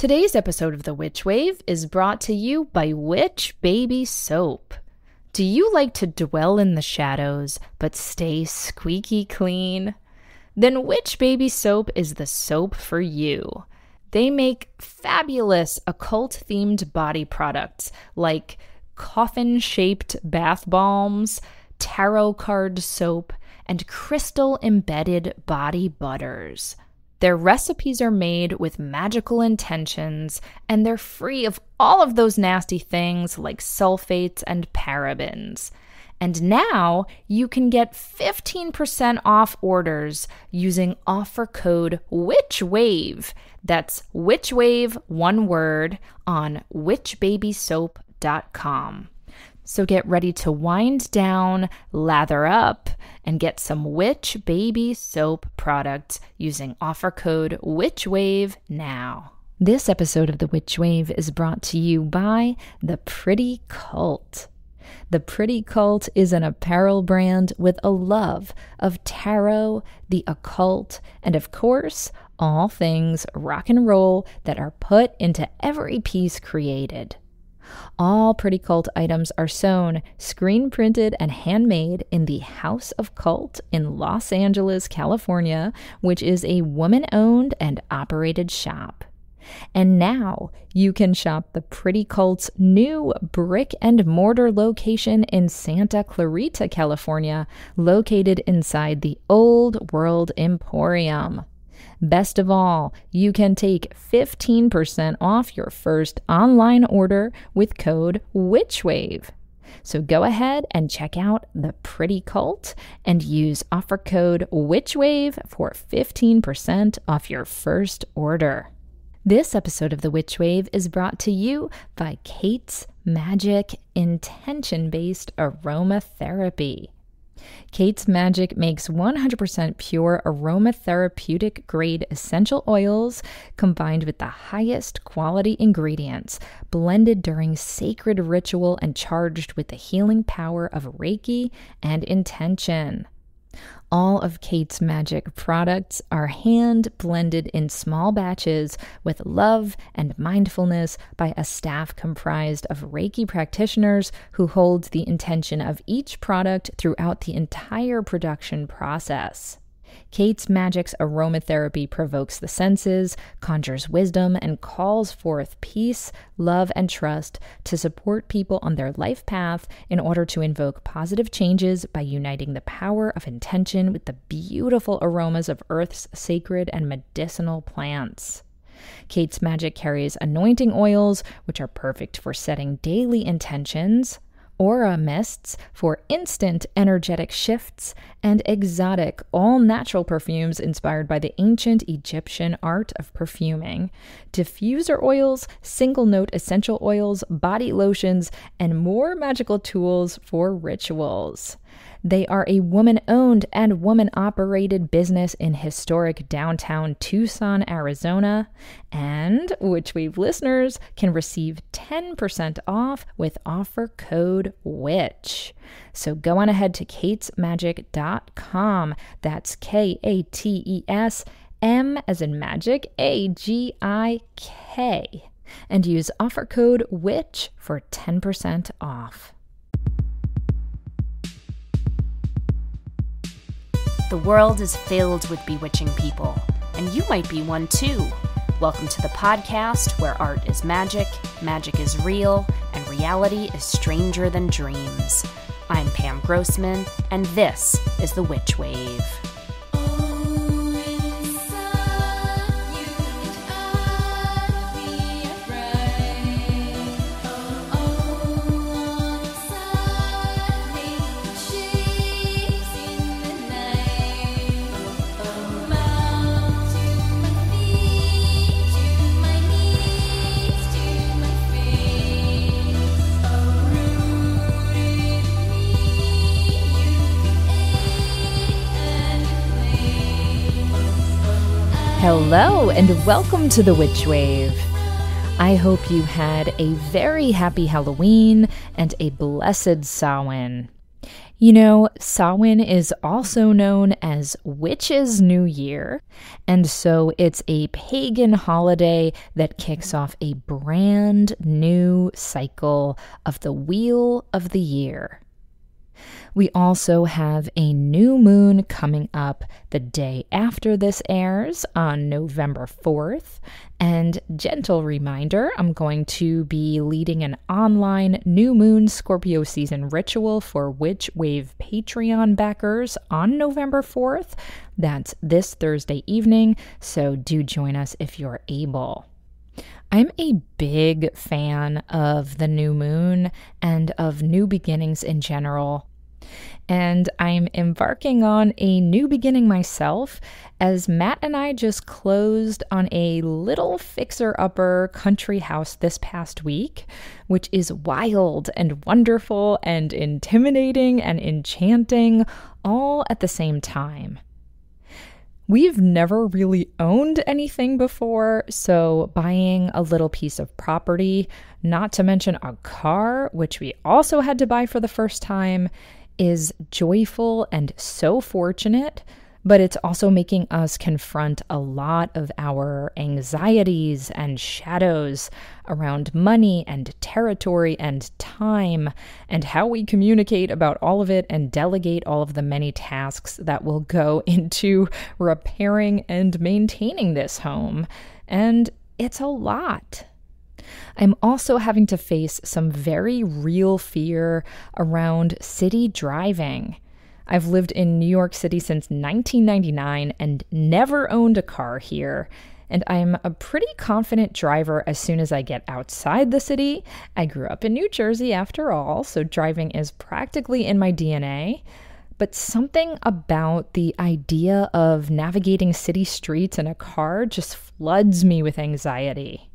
Today's episode of The Witch Wave is brought to you by Witch Baby Soap. Do you like to dwell in the shadows but stay squeaky clean? Then Witch Baby Soap is the soap for you. They make fabulous occult themed body products like coffin shaped bath balms, tarot card soap, and crystal embedded body butters. Their recipes are made with magical intentions, and they're free of all of those nasty things like sulfates and parabens. And now you can get 15% off orders using offer code WITCHWAVE. That's WITCHWAVE, one word, on witchbabysoap.com. So get ready to wind down, lather up, and get some Witch Baby Soap products using offer code WITCHWAVE now. This episode of The Witch Wave is brought to you by The Pretty Cult. The Pretty Cult is an apparel brand with a love of tarot, the occult, and of course, all things rock and roll that are put into every piece created. All Pretty Cult items are sewn, screen printed, and handmade in the House of Cult in Los Angeles, California, which is a woman owned and operated shop. And now you can shop the Pretty Cult's new brick and mortar location in Santa Clarita, California, located inside the Old World Emporium. Best of all, you can take 15% off your first online order with code WITCHWAVE. So go ahead and check out the Pretty Cult and use offer code WITCHWAVE for 15% off your first order. This episode of The Witch Wave is brought to you by Kate's Magic Intention Based Aromatherapy. Kate's Magic makes 100% pure aromatherapeutic grade essential oils combined with the highest quality ingredients, blended during sacred ritual and charged with the healing power of Reiki and intention. All of Kate's Magic products are hand blended in small batches with love and mindfulness by a staff comprised of Reiki practitioners who hold the intention of each product throughout the entire production process. Kate's Magic's aromatherapy provokes the senses, conjures wisdom, and calls forth peace, love, and trust to support people on their life path in order to invoke positive changes by uniting the power of intention with the beautiful aromas of Earth's sacred and medicinal plants. Kate's Magic carries anointing oils, which are perfect for setting daily intentions aura mists for instant energetic shifts, and exotic, all natural perfumes inspired by the ancient Egyptian art of perfuming, diffuser oils, single note essential oils, body lotions, and more magical tools for rituals. They are a woman owned and woman operated business in historic downtown Tucson, Arizona, and Witch Wave listeners can receive 10% off with offer code WITCH. So go on ahead to katesmagic.com. That's K A T E S M as in magic, A G I K, and use offer code WITCH for 10% off. The world is filled with bewitching people, and you might be one too. Welcome to the podcast where art is magic, magic is real, and reality is stranger than dreams. I'm Pam Grossman, and this is The Witch Wave. Hello, and welcome to the Witch Wave. I hope you had a very happy Halloween and a blessed Samhain. You know, Samhain is also known as Witches' New Year, and so it's a pagan holiday that kicks off a brand new cycle of the Wheel of the Year. We also have a new moon coming up the day after this airs on November 4th. And gentle reminder, I'm going to be leading an online new moon Scorpio season ritual for Witch Wave Patreon backers on November 4th. That's this Thursday evening, so do join us if you're able. I'm a big fan of the new moon and of new beginnings in general and I'm embarking on a new beginning myself as Matt and I just closed on a little fixer upper country house this past week, which is wild and wonderful and intimidating and enchanting all at the same time. We've never really owned anything before, so buying a little piece of property, not to mention a car, which we also had to buy for the first time, is joyful and so fortunate, but it's also making us confront a lot of our anxieties and shadows around money and territory and time and how we communicate about all of it and delegate all of the many tasks that will go into repairing and maintaining this home. And it's a lot. I'm also having to face some very real fear around city driving. I've lived in New York City since 1999 and never owned a car here. And I'm a pretty confident driver as soon as I get outside the city. I grew up in New Jersey after all, so driving is practically in my DNA. But something about the idea of navigating city streets in a car just floods me with anxiety.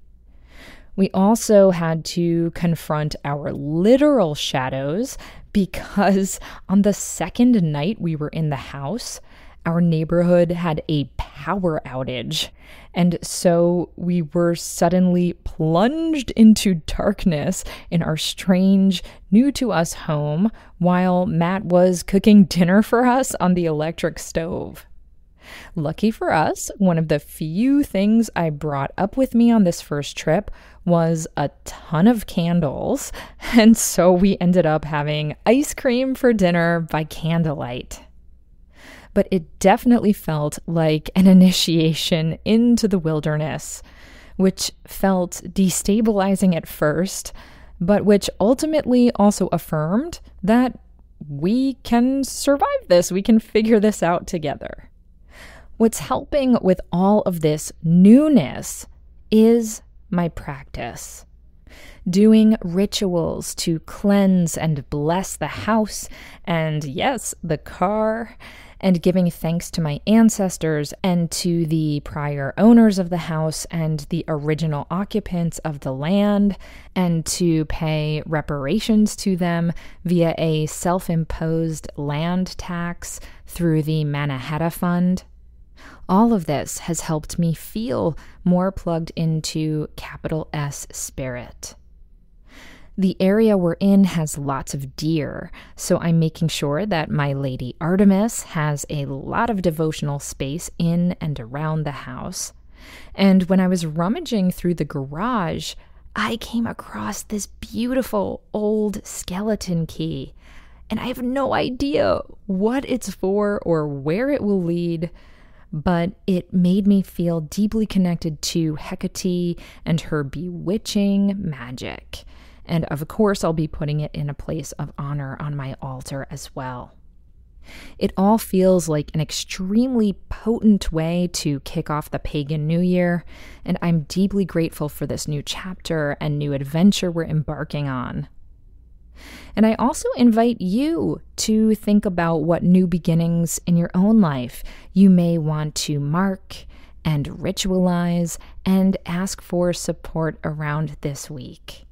We also had to confront our literal shadows because on the second night we were in the house, our neighborhood had a power outage. And so we were suddenly plunged into darkness in our strange, new to us home while Matt was cooking dinner for us on the electric stove. Lucky for us, one of the few things I brought up with me on this first trip was a ton of candles, and so we ended up having ice cream for dinner by candlelight. But it definitely felt like an initiation into the wilderness, which felt destabilizing at first, but which ultimately also affirmed that we can survive this, we can figure this out together. What's helping with all of this newness is my practice. Doing rituals to cleanse and bless the house, and yes, the car, and giving thanks to my ancestors and to the prior owners of the house and the original occupants of the land, and to pay reparations to them via a self imposed land tax through the Mannahatta Fund. All of this has helped me feel more plugged into capital S spirit. The area we're in has lots of deer, so I'm making sure that my Lady Artemis has a lot of devotional space in and around the house. And when I was rummaging through the garage, I came across this beautiful old skeleton key. And I have no idea what it's for or where it will lead, but it made me feel deeply connected to Hecate and her bewitching magic. And of course, I'll be putting it in a place of honor on my altar as well. It all feels like an extremely potent way to kick off the pagan new year, and I'm deeply grateful for this new chapter and new adventure we're embarking on. And I also invite you to think about what new beginnings in your own life you may want to mark and ritualize and ask for support around this week.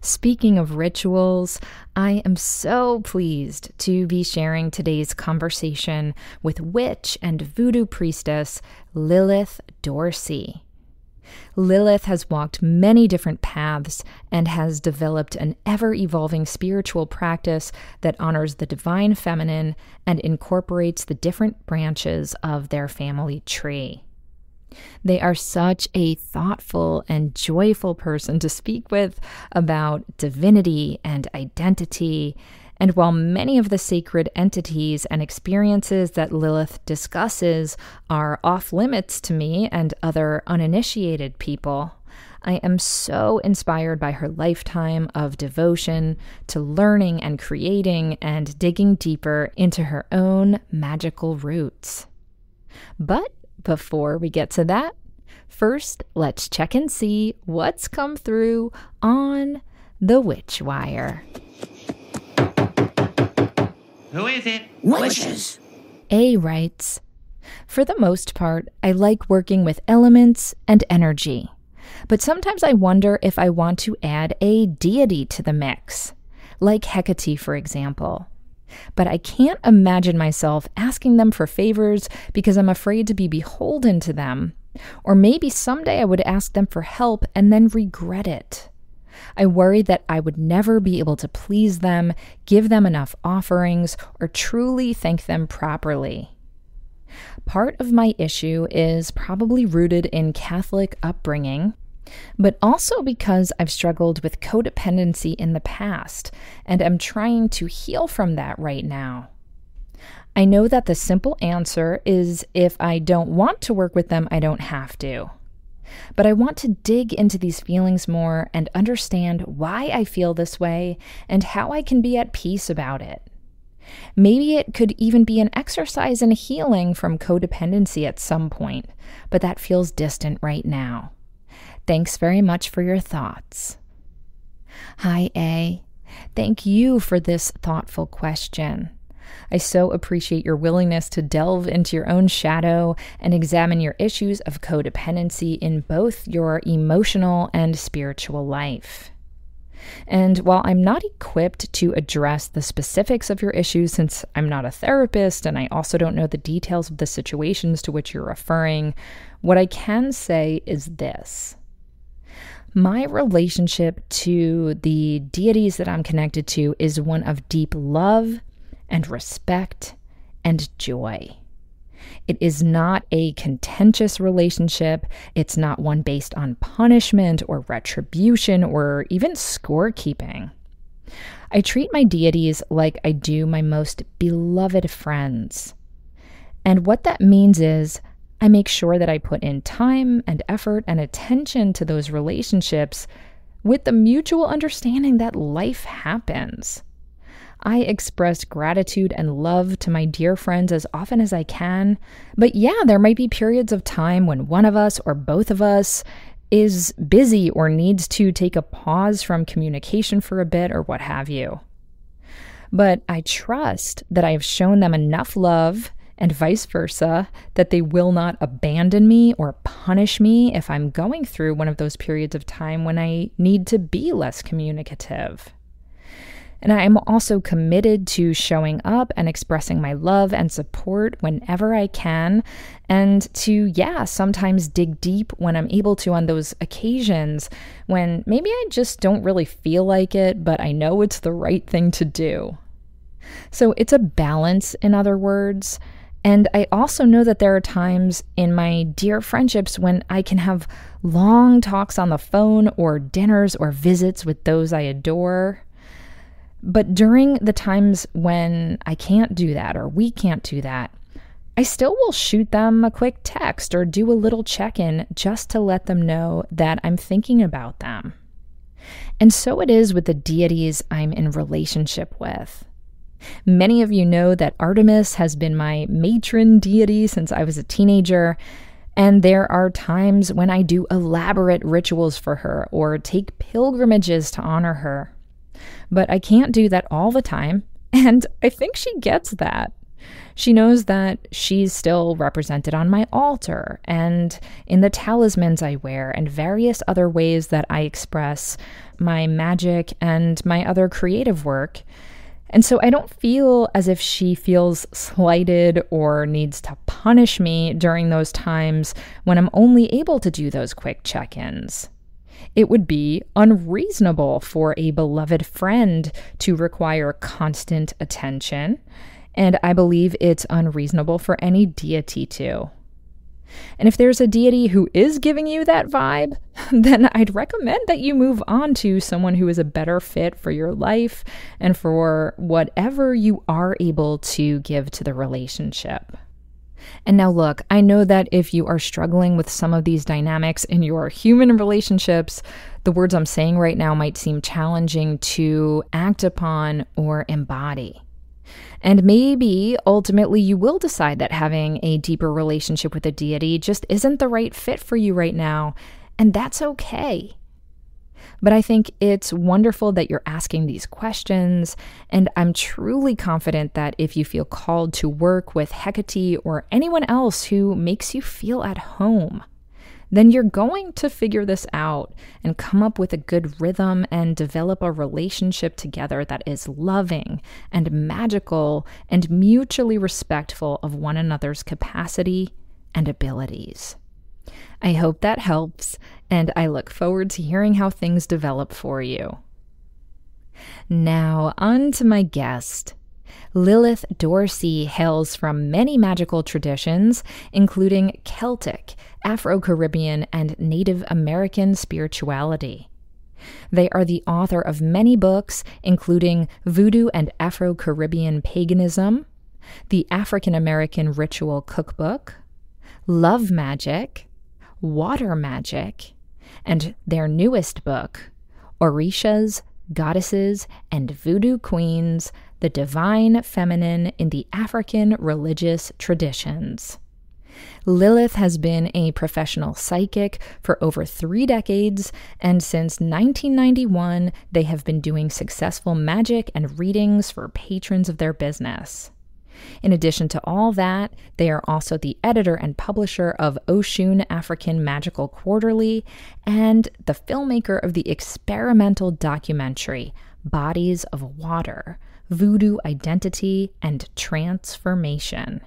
Speaking of rituals, I am so pleased to be sharing today's conversation with witch and voodoo priestess Lilith Dorsey. Lilith has walked many different paths and has developed an ever evolving spiritual practice that honors the divine feminine and incorporates the different branches of their family tree. They are such a thoughtful and joyful person to speak with about divinity and identity and while many of the sacred entities and experiences that Lilith discusses are off limits to me and other uninitiated people, I am so inspired by her lifetime of devotion to learning and creating and digging deeper into her own magical roots. But before we get to that, first let's check and see what's come through on the Witch Wire. Who is it? Witches. A writes For the most part, I like working with elements and energy. But sometimes I wonder if I want to add a deity to the mix, like Hecate, for example. But I can't imagine myself asking them for favors because I'm afraid to be beholden to them. Or maybe someday I would ask them for help and then regret it. I worried that I would never be able to please them, give them enough offerings, or truly thank them properly. Part of my issue is probably rooted in Catholic upbringing, but also because I've struggled with codependency in the past and am trying to heal from that right now. I know that the simple answer is if I don't want to work with them, I don't have to. But I want to dig into these feelings more and understand why I feel this way and how I can be at peace about it. Maybe it could even be an exercise in healing from codependency at some point, but that feels distant right now. Thanks very much for your thoughts. Hi, A. Thank you for this thoughtful question. I so appreciate your willingness to delve into your own shadow and examine your issues of codependency in both your emotional and spiritual life. And while I'm not equipped to address the specifics of your issues, since I'm not a therapist and I also don't know the details of the situations to which you're referring, what I can say is this. My relationship to the deities that I'm connected to is one of deep love and respect and joy. It is not a contentious relationship. It's not one based on punishment or retribution or even scorekeeping. I treat my deities like I do my most beloved friends. And what that means is I make sure that I put in time and effort and attention to those relationships with the mutual understanding that life happens. I express gratitude and love to my dear friends as often as I can. But yeah, there might be periods of time when one of us or both of us is busy or needs to take a pause from communication for a bit or what have you. But I trust that I have shown them enough love and vice versa that they will not abandon me or punish me if I'm going through one of those periods of time when I need to be less communicative. And I am also committed to showing up and expressing my love and support whenever I can. And to, yeah, sometimes dig deep when I'm able to on those occasions when maybe I just don't really feel like it, but I know it's the right thing to do. So it's a balance, in other words. And I also know that there are times in my dear friendships when I can have long talks on the phone or dinners or visits with those I adore. But during the times when I can't do that or we can't do that, I still will shoot them a quick text or do a little check in just to let them know that I'm thinking about them. And so it is with the deities I'm in relationship with. Many of you know that Artemis has been my matron deity since I was a teenager, and there are times when I do elaborate rituals for her or take pilgrimages to honor her. But I can't do that all the time. And I think she gets that. She knows that she's still represented on my altar and in the talismans I wear and various other ways that I express my magic and my other creative work. And so I don't feel as if she feels slighted or needs to punish me during those times when I'm only able to do those quick check ins. It would be unreasonable for a beloved friend to require constant attention, and I believe it's unreasonable for any deity to. And if there's a deity who is giving you that vibe, then I'd recommend that you move on to someone who is a better fit for your life and for whatever you are able to give to the relationship. And now, look, I know that if you are struggling with some of these dynamics in your human relationships, the words I'm saying right now might seem challenging to act upon or embody. And maybe ultimately you will decide that having a deeper relationship with a deity just isn't the right fit for you right now, and that's okay. But I think it's wonderful that you're asking these questions, and I'm truly confident that if you feel called to work with Hecate or anyone else who makes you feel at home, then you're going to figure this out and come up with a good rhythm and develop a relationship together that is loving and magical and mutually respectful of one another's capacity and abilities. I hope that helps, and I look forward to hearing how things develop for you. Now, on to my guest. Lilith Dorsey hails from many magical traditions, including Celtic, Afro Caribbean, and Native American spirituality. They are the author of many books, including Voodoo and Afro Caribbean Paganism, The African American Ritual Cookbook, Love Magic, Water Magic, and their newest book, Orishas, Goddesses, and Voodoo Queens the divine feminine in the African religious traditions. Lilith has been a professional psychic for over three decades, and since 1991, they have been doing successful magic and readings for patrons of their business. In addition to all that, they are also the editor and publisher of Oshun African Magical Quarterly and the filmmaker of the experimental documentary Bodies of Water, voodoo identity, and Tranceformation.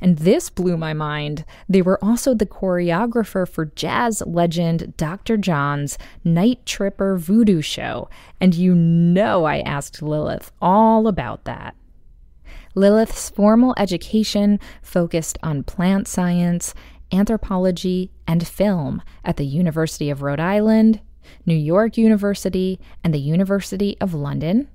And this blew my mind. They were also the choreographer for jazz legend Dr. John's Night Tripper Voodoo Show, and you know I asked Lilith all about that. Lilith's formal education focused on plant science, anthropology, and film at the University of Rhode Island, New York University, and the University of London,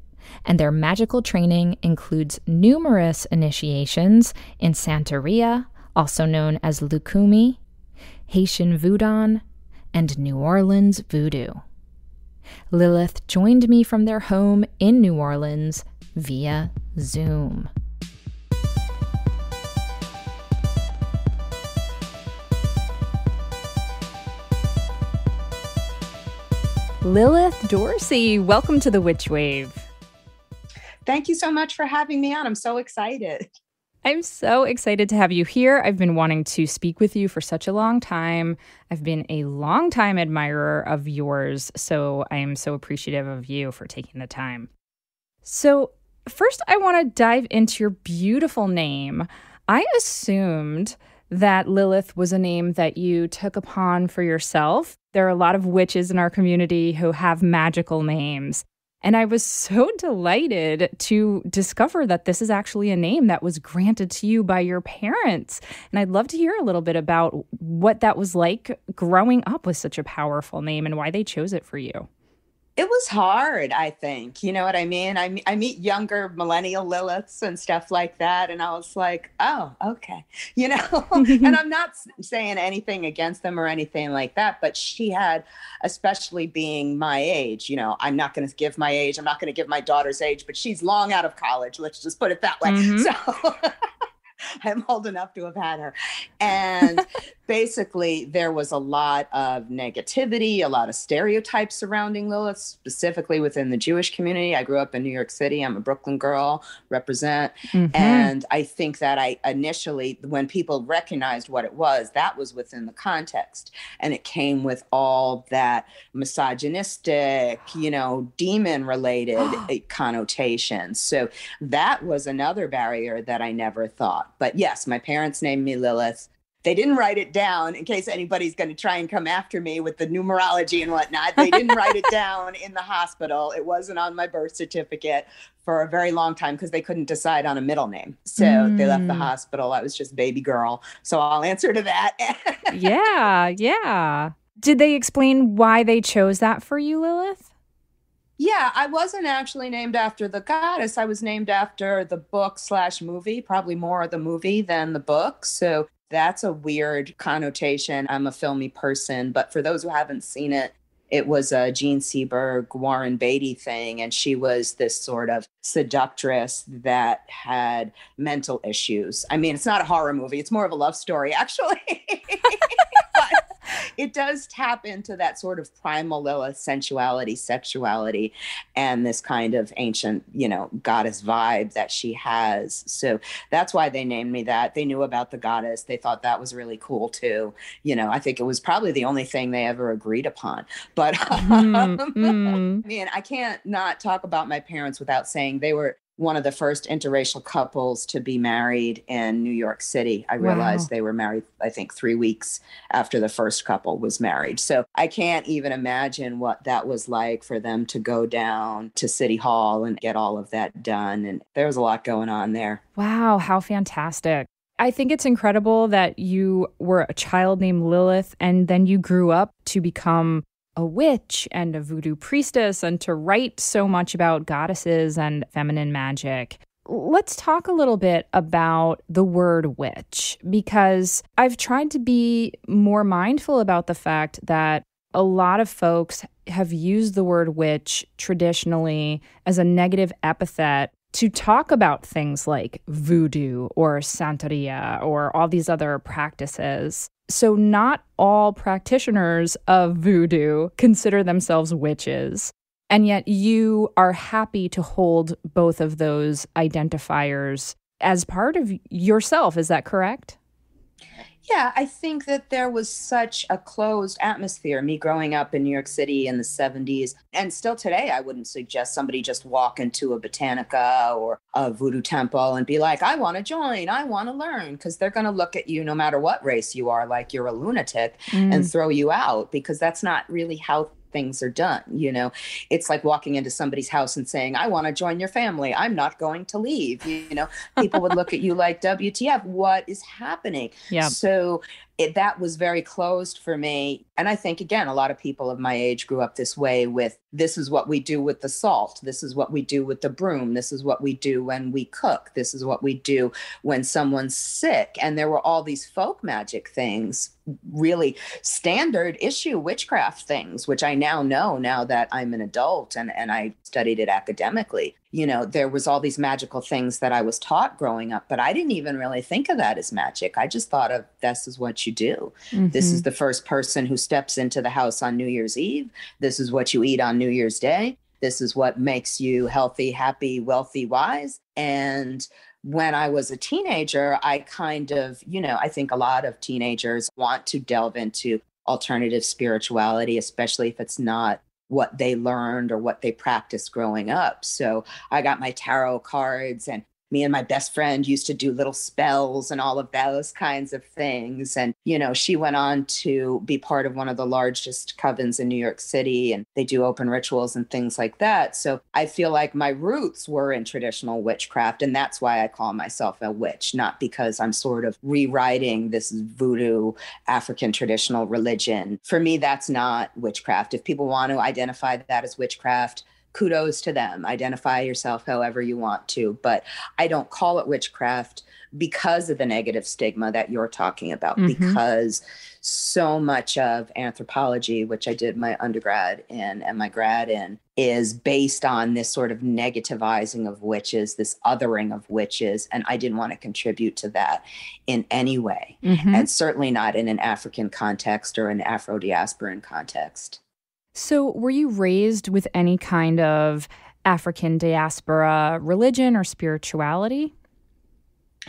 and their magical training includes numerous initiations in Santeria, also known as Lucumi, Haitian Voodoo, and New Orleans Voodoo. Lilith joined me from their home in New Orleans via Zoom. Lilith Dorsey, welcome to the Witch Wave. Thank you so much for having me on. I'm so excited. I'm so excited to have you here. I've been wanting to speak with you for such a long time. I've been a long time admirer of yours, so I am so appreciative of you for taking the time. So, first, I want to dive into your beautiful name. I assumed that Lilith was a name that you took upon for yourself. There are a lot of witches in our community who have magical names. And I was so delighted to discover that this is actually a name that was granted to you by your parents. And I'd love to hear a little bit about what that was like growing up with such a powerful name and why they chose it for you it was hard i think you know what i mean I, I meet younger millennial liliths and stuff like that and i was like oh okay you know and i'm not saying anything against them or anything like that but she had especially being my age you know i'm not going to give my age i'm not going to give my daughter's age but she's long out of college let's just put it that way mm-hmm. so I'm old enough to have had her. And basically there was a lot of negativity, a lot of stereotypes surrounding Lilith, specifically within the Jewish community. I grew up in New York City. I'm a Brooklyn girl, represent. Mm-hmm. And I think that I initially, when people recognized what it was, that was within the context. And it came with all that misogynistic, you know, demon related connotations. So that was another barrier that I never thought. But yes, my parents named me Lilith they didn't write it down in case anybody's going to try and come after me with the numerology and whatnot. They didn't write it down in the hospital. It wasn't on my birth certificate for a very long time because they couldn't decide on a middle name. So mm. they left the hmm. hospital. I was just baby girl. So I'll answer to that. yeah, yeah. Did they explain why they chose that for you, Lilith? Yeah, I wasn't actually named after the goddess. I was named after the book slash movie, probably more of the movie than the book. So that's a weird connotation. I'm a filmy person, but for those who haven't seen it, it was a Jean Seberg, Warren Beatty thing. And she was this sort of seductress that had mental issues. I mean, it's not a horror movie, it's more of a love story, actually. It does tap into that sort of primal Lilith sensuality, sexuality, and this kind of ancient, you know, goddess vibe that she has. So that's why they named me that. They knew about the goddess. They thought that was really cool too. You know, I think it was probably the only thing they ever agreed upon. But mm, mm. I mean, I can't not talk about my parents without saying they were one of the first interracial couples to be married in New York City. I realized wow. they were married, I think, three weeks after the first couple was married. So I can't even imagine what that was like for them to go down to City Hall and get all of that done. And there was a lot going on there. Wow, how fantastic. I think it's incredible that you were a child named Lilith and then you grew up to become a witch and a voodoo priestess and to write so much about goddesses and feminine magic. Let's talk a little bit about the word witch because I've tried to be more mindful about the fact that a lot of folks have used the word witch traditionally as a negative epithet to talk about things like voodoo or santeria or all these other practices. So, not all practitioners of voodoo consider themselves witches. And yet, you are happy to hold both of those identifiers as part of yourself. Is that correct? Yeah, I think that there was such a closed atmosphere. Me growing up in New York City in the 70s, and still today, I wouldn't suggest somebody just walk into a botanica or a voodoo temple and be like, I want to join, I want to learn, because they're going to look at you no matter what race you are, like you're a lunatic mm. and throw you out, because that's not really how things are done you know? It's like walking into somebody's house and saying i want to join your family. I'm not going to leave you know? People would look at you like wtf what is happening? Yeah. So it, that was very closed for me. And I think, again, a lot of people of my age grew up this way with this is what we do with the salt. This is what we do with the broom. This is what we do when we cook. This is what we do when someone's sick. And there were all these folk magic things, really standard issue witchcraft things, which I now know now that I'm an adult and, and I studied it academically. You know there was all these magical things that i was taught growing up but i didn't even really think of that as magic. I just thought of this is what you do. Mm-hmm. this is mm-hmm. the first person who steps into the house on new year's eve. This is what you eat on new year's day. This is what makes you healthy happy wealthy wise. And when I was a teenager, I kind of, you know, I think a lot of teenagers want to delve into alternative spirituality, especially if it's not what they learned or what they practiced growing up. So I got my tarot cards and me and my best friend used to do little spells and all of those kinds of things. And, you know, she went on to be part of one of the largest covens in New York City and they do open rituals and things like that. So I feel like my roots were in traditional witchcraft. And that's why I call myself a witch, not because I'm sort of rewriting this voodoo African traditional religion. For me, that's not witchcraft. If people want to identify that as witchcraft, kudos to them. Identify yourself however you want to, but I don't call it witchcraft because of the negative stigma that you're talking about, mm-hmm. because so much of anthropology, which I did my undergrad in and my grad in, is based on this sort of negativizing of witches, this othering of witches. And I didn't want to contribute to that in any way, mm-hmm. and certainly not in an African context or an Afro diasporan context. So, were you raised with any kind of African diaspora religion or spirituality?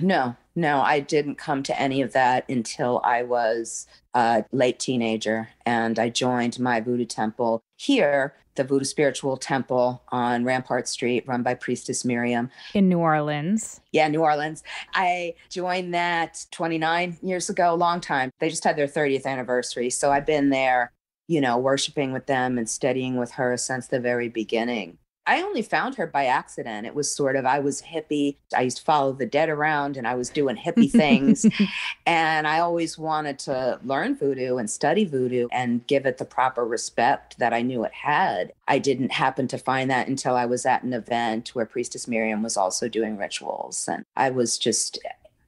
No, no, I didn't come to any of that until I was a late teenager and I joined my voodoo temple here, the Voodoo Spiritual Temple on Rampart Street, run by Priestess Miriam. In New Orleans. Yeah, New Orleans. I joined that 29 years ago, a long time. They just had their 30th anniversary. So I've been there, you know, worshiping with them and studying with her since the very beginning. I only found her by accident. It was sort of, I was hippie. I used to follow the dead around and I was doing hippie things. and I always wanted to learn voodoo and study voodoo and give it the proper respect that I knew it had. I didn't happen to find that until I was at an event where Priestess Miriam was also doing rituals. And I was just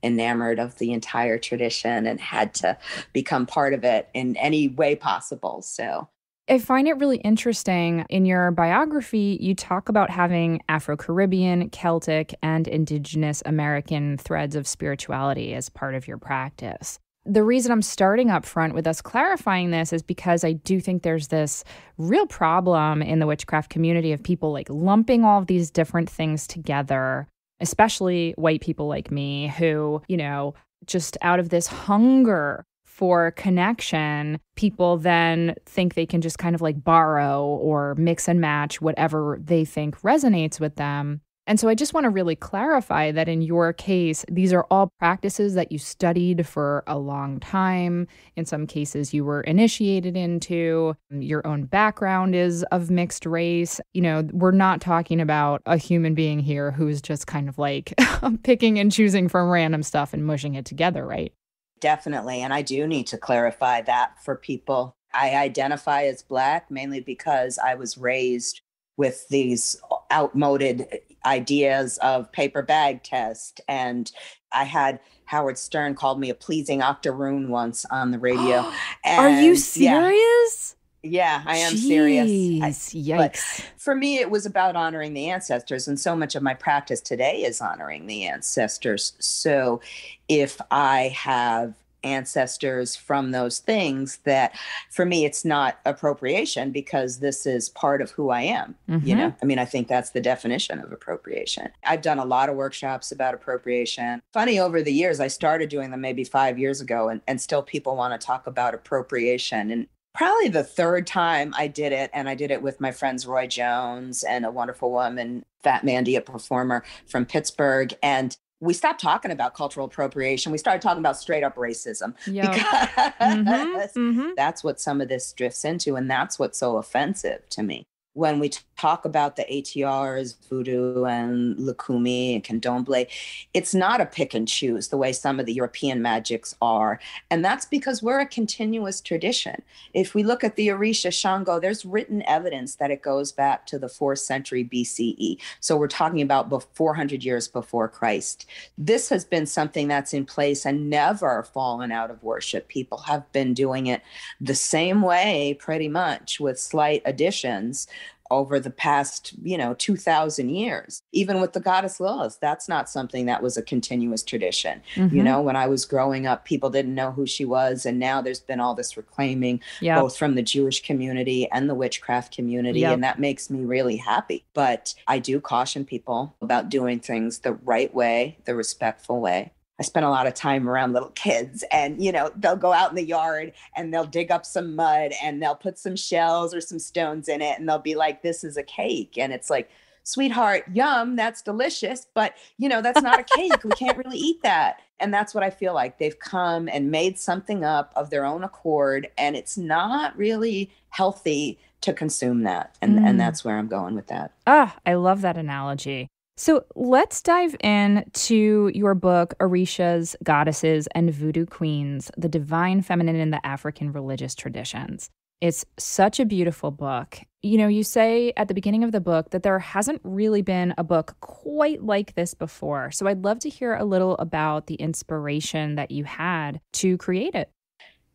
enamored of the entire tradition and had to become part of it in any way possible. So I find it really interesting. In your biography, you talk about having Afro Caribbean, Celtic, and Indigenous American threads of spirituality as part of your practice. The reason I'm starting up front with us clarifying this is because I do think there's this real problem in the witchcraft community of people like lumping all of these different things together, especially white people like me who, you know, just out of this hunger for connection, people then think they can just kind of like borrow or mix and match whatever they think resonates with them. And so I just want to really clarify that in your case, these are all practices that you studied for a long time. In some cases, you were initiated into. Your own background is of mixed race. You know, we're not talking about a human being here who's just kind of like picking and choosing from random stuff and mushing it together, right? Definitely. And I do need to clarify that for people. I identify as Black mainly because I was raised with these outmoded ideas of paper bag test. And I had Howard Stern called me a pleasing octoroon once on the radio. and, Are you serious? Yeah, yeah, I am Jeez, serious. I, yikes. for me, it was about honoring the ancestors. And so much of my practice today is honoring the ancestors. So if I have ancestors from those things that for me it's not appropriation because this is part of who I am mm-hmm. you know I mean I think that's the definition of appropriation I've done a lot of workshops about appropriation funny over the years I started doing them maybe 5 years ago and, and still people want to talk about appropriation and probably the third time I did it, and I did it with my friends Roy Jones and a wonderful woman, Fat Mandy, a performer from Pittsburgh. And we stopped talking about cultural appropriation. We started talking about straight up racism yep. because mm-hmm, mm-hmm. that's what some of this drifts into. And that's what's so offensive to me when we talk about the ATRs, voodoo and Lucumi and candomblé, it's not a pick and choose the way some of the European magics are. And that's because we're a continuous tradition. If we look at the Orisha Shango, there's written evidence that it goes back to the fourth century BCE. So we're talking about 400 years before Christ. This has been something that's in place and never fallen out of worship. People have been doing it the same way, pretty much, with slight additions over the past, you know, 2000 years. Even with the goddess Lilith, that's not something that was a continuous tradition. Mm-hmm. You know, when I was growing up, people didn't know who she was. And now there's been all this reclaiming, yep. both from the Jewish community and the witchcraft community. Yep. And that makes me really happy. But I do caution people about doing things the right way, the respectful way. I spent a lot of time around little kids and you know they'll go out in the yard and they'll dig up some mud and they'll put some shells or some stones in it and they'll be like this is a cake and it's like sweetheart yum that's delicious but you know that's not a cake we can't really eat that and that's what I feel like they've come and made something up of their own accord and it's not really healthy to consume that and mm. and that's where I'm going with that. Ah, I love that analogy. So let's dive in to your book, Orishas, Goddesses, and Voodoo Queens The Divine Feminine in the African Religious Traditions. It's such a beautiful book. You know, you say at the beginning of the book that there hasn't really been a book quite like this before. So I'd love to hear a little about the inspiration that you had to create it.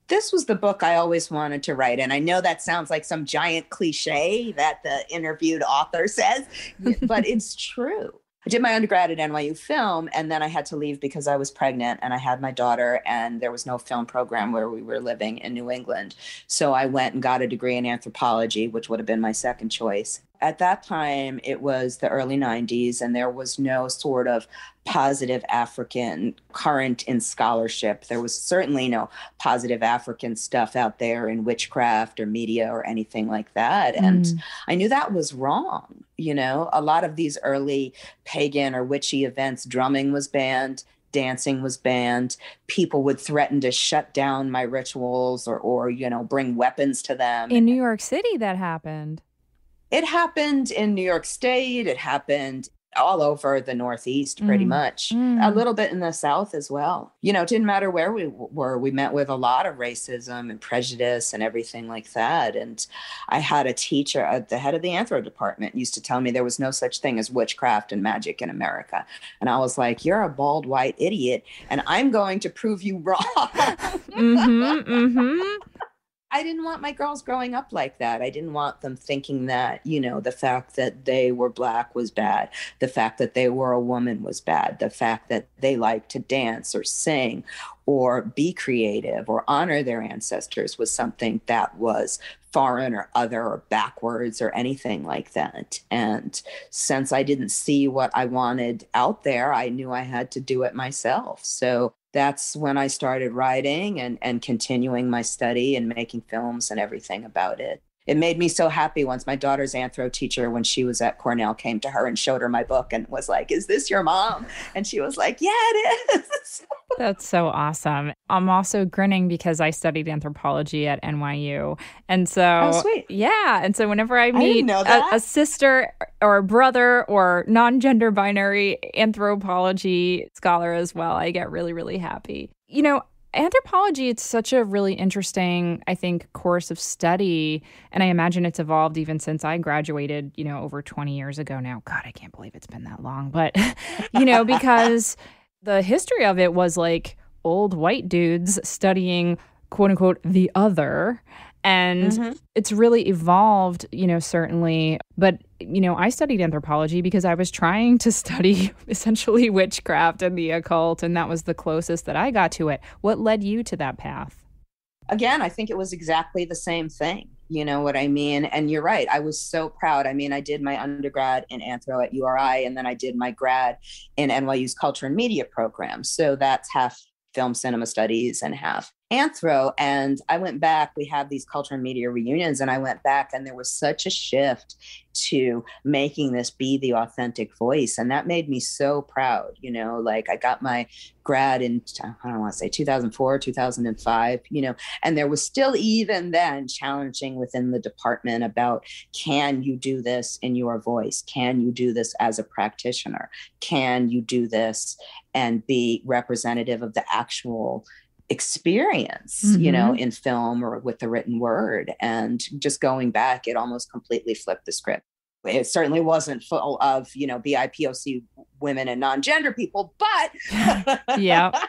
This was the book I always wanted to write. And I know that sounds like some giant cliche that the interviewed author says, but it's true. I did my undergrad at NYU Film, and then I had to leave because I was pregnant and I had my daughter, and there was no film program where we were living in New England. So I went and got a degree in anthropology, which would have been my second choice. At that time, it was the early 90s, and there was no sort of positive African current in scholarship. There was certainly no positive African stuff out there in witchcraft or media or anything like that. And mm. I knew that was wrong. You know, a lot of these early pagan or witchy events, drumming was banned, dancing was banned people would threaten to shut down my rituals or or you know bring weapons to them in new york city that happened it happened in New York State. It happened all over the Northeast, pretty mm. much, mm. a little bit in the South as well. You know, it didn't matter where we were. We met with a lot of racism and prejudice and everything like that. And I had a teacher at the head of the anthro department used to tell me there was no such thing as witchcraft and magic in America. And I was like, you're a bald white idiot, and I'm going to prove you wrong. mm-hmm, mm-hmm. I didn't want my girls growing up like that. I didn't want them thinking that, you know, the fact that they were black was bad, the fact that they were a woman was bad, the fact that they liked to dance or sing or be creative or honor their ancestors was something that was foreign or other or backwards or anything like that. And since I didn't see what I wanted out there, I knew I had to do it myself. So that's when I started writing and, and continuing my study and making films and everything about it. It made me so happy once my daughter's anthro teacher, when she was at Cornell, came to her and showed her my book and was like, Is this your mom? And she was like, Yeah, it is. That's so awesome. I'm also grinning because I studied anthropology at NYU. And so, oh, sweet. yeah. And so, whenever I meet I a, a, sister or a brother or non gender binary anthropology scholar as well, I get really, really happy. You know, anthropology it's such a really interesting i think course of study and i imagine it's evolved even since i graduated you know over 20 years ago now. God i can't believe it's been that long but you know because the history of it was like old white dudes studying quote unquote the other and mm-hmm. it's really evolved you know certainly. But you know i studied anthropology because i was trying to study essentially witchcraft and the occult and that was the closest that i got to it. What led you to that path? Again i think it was exactly the same thing you know what i mean? And you're right i was so proud. I mean i did my undergrad in anthro at uri and then i did my grad in nyu's culture and media program. So that's half film cinema studies and half anthro and i went back we have these culture and media reunions and i went back and there was such a shift to making this be the authentic voice and that made me so proud you know like i got my grad in i don't want to say 2004 2005 you know and there was still even then challenging within the department about can you do this in your voice? Can you do this as a practitioner? Can you do this and be representative of the actual experience mm-hmm. you know mm-hmm. in film or with the written word and just going back it almost completely flipped the script it certainly wasn't full of you know bipoc women and non-gender people but yeah.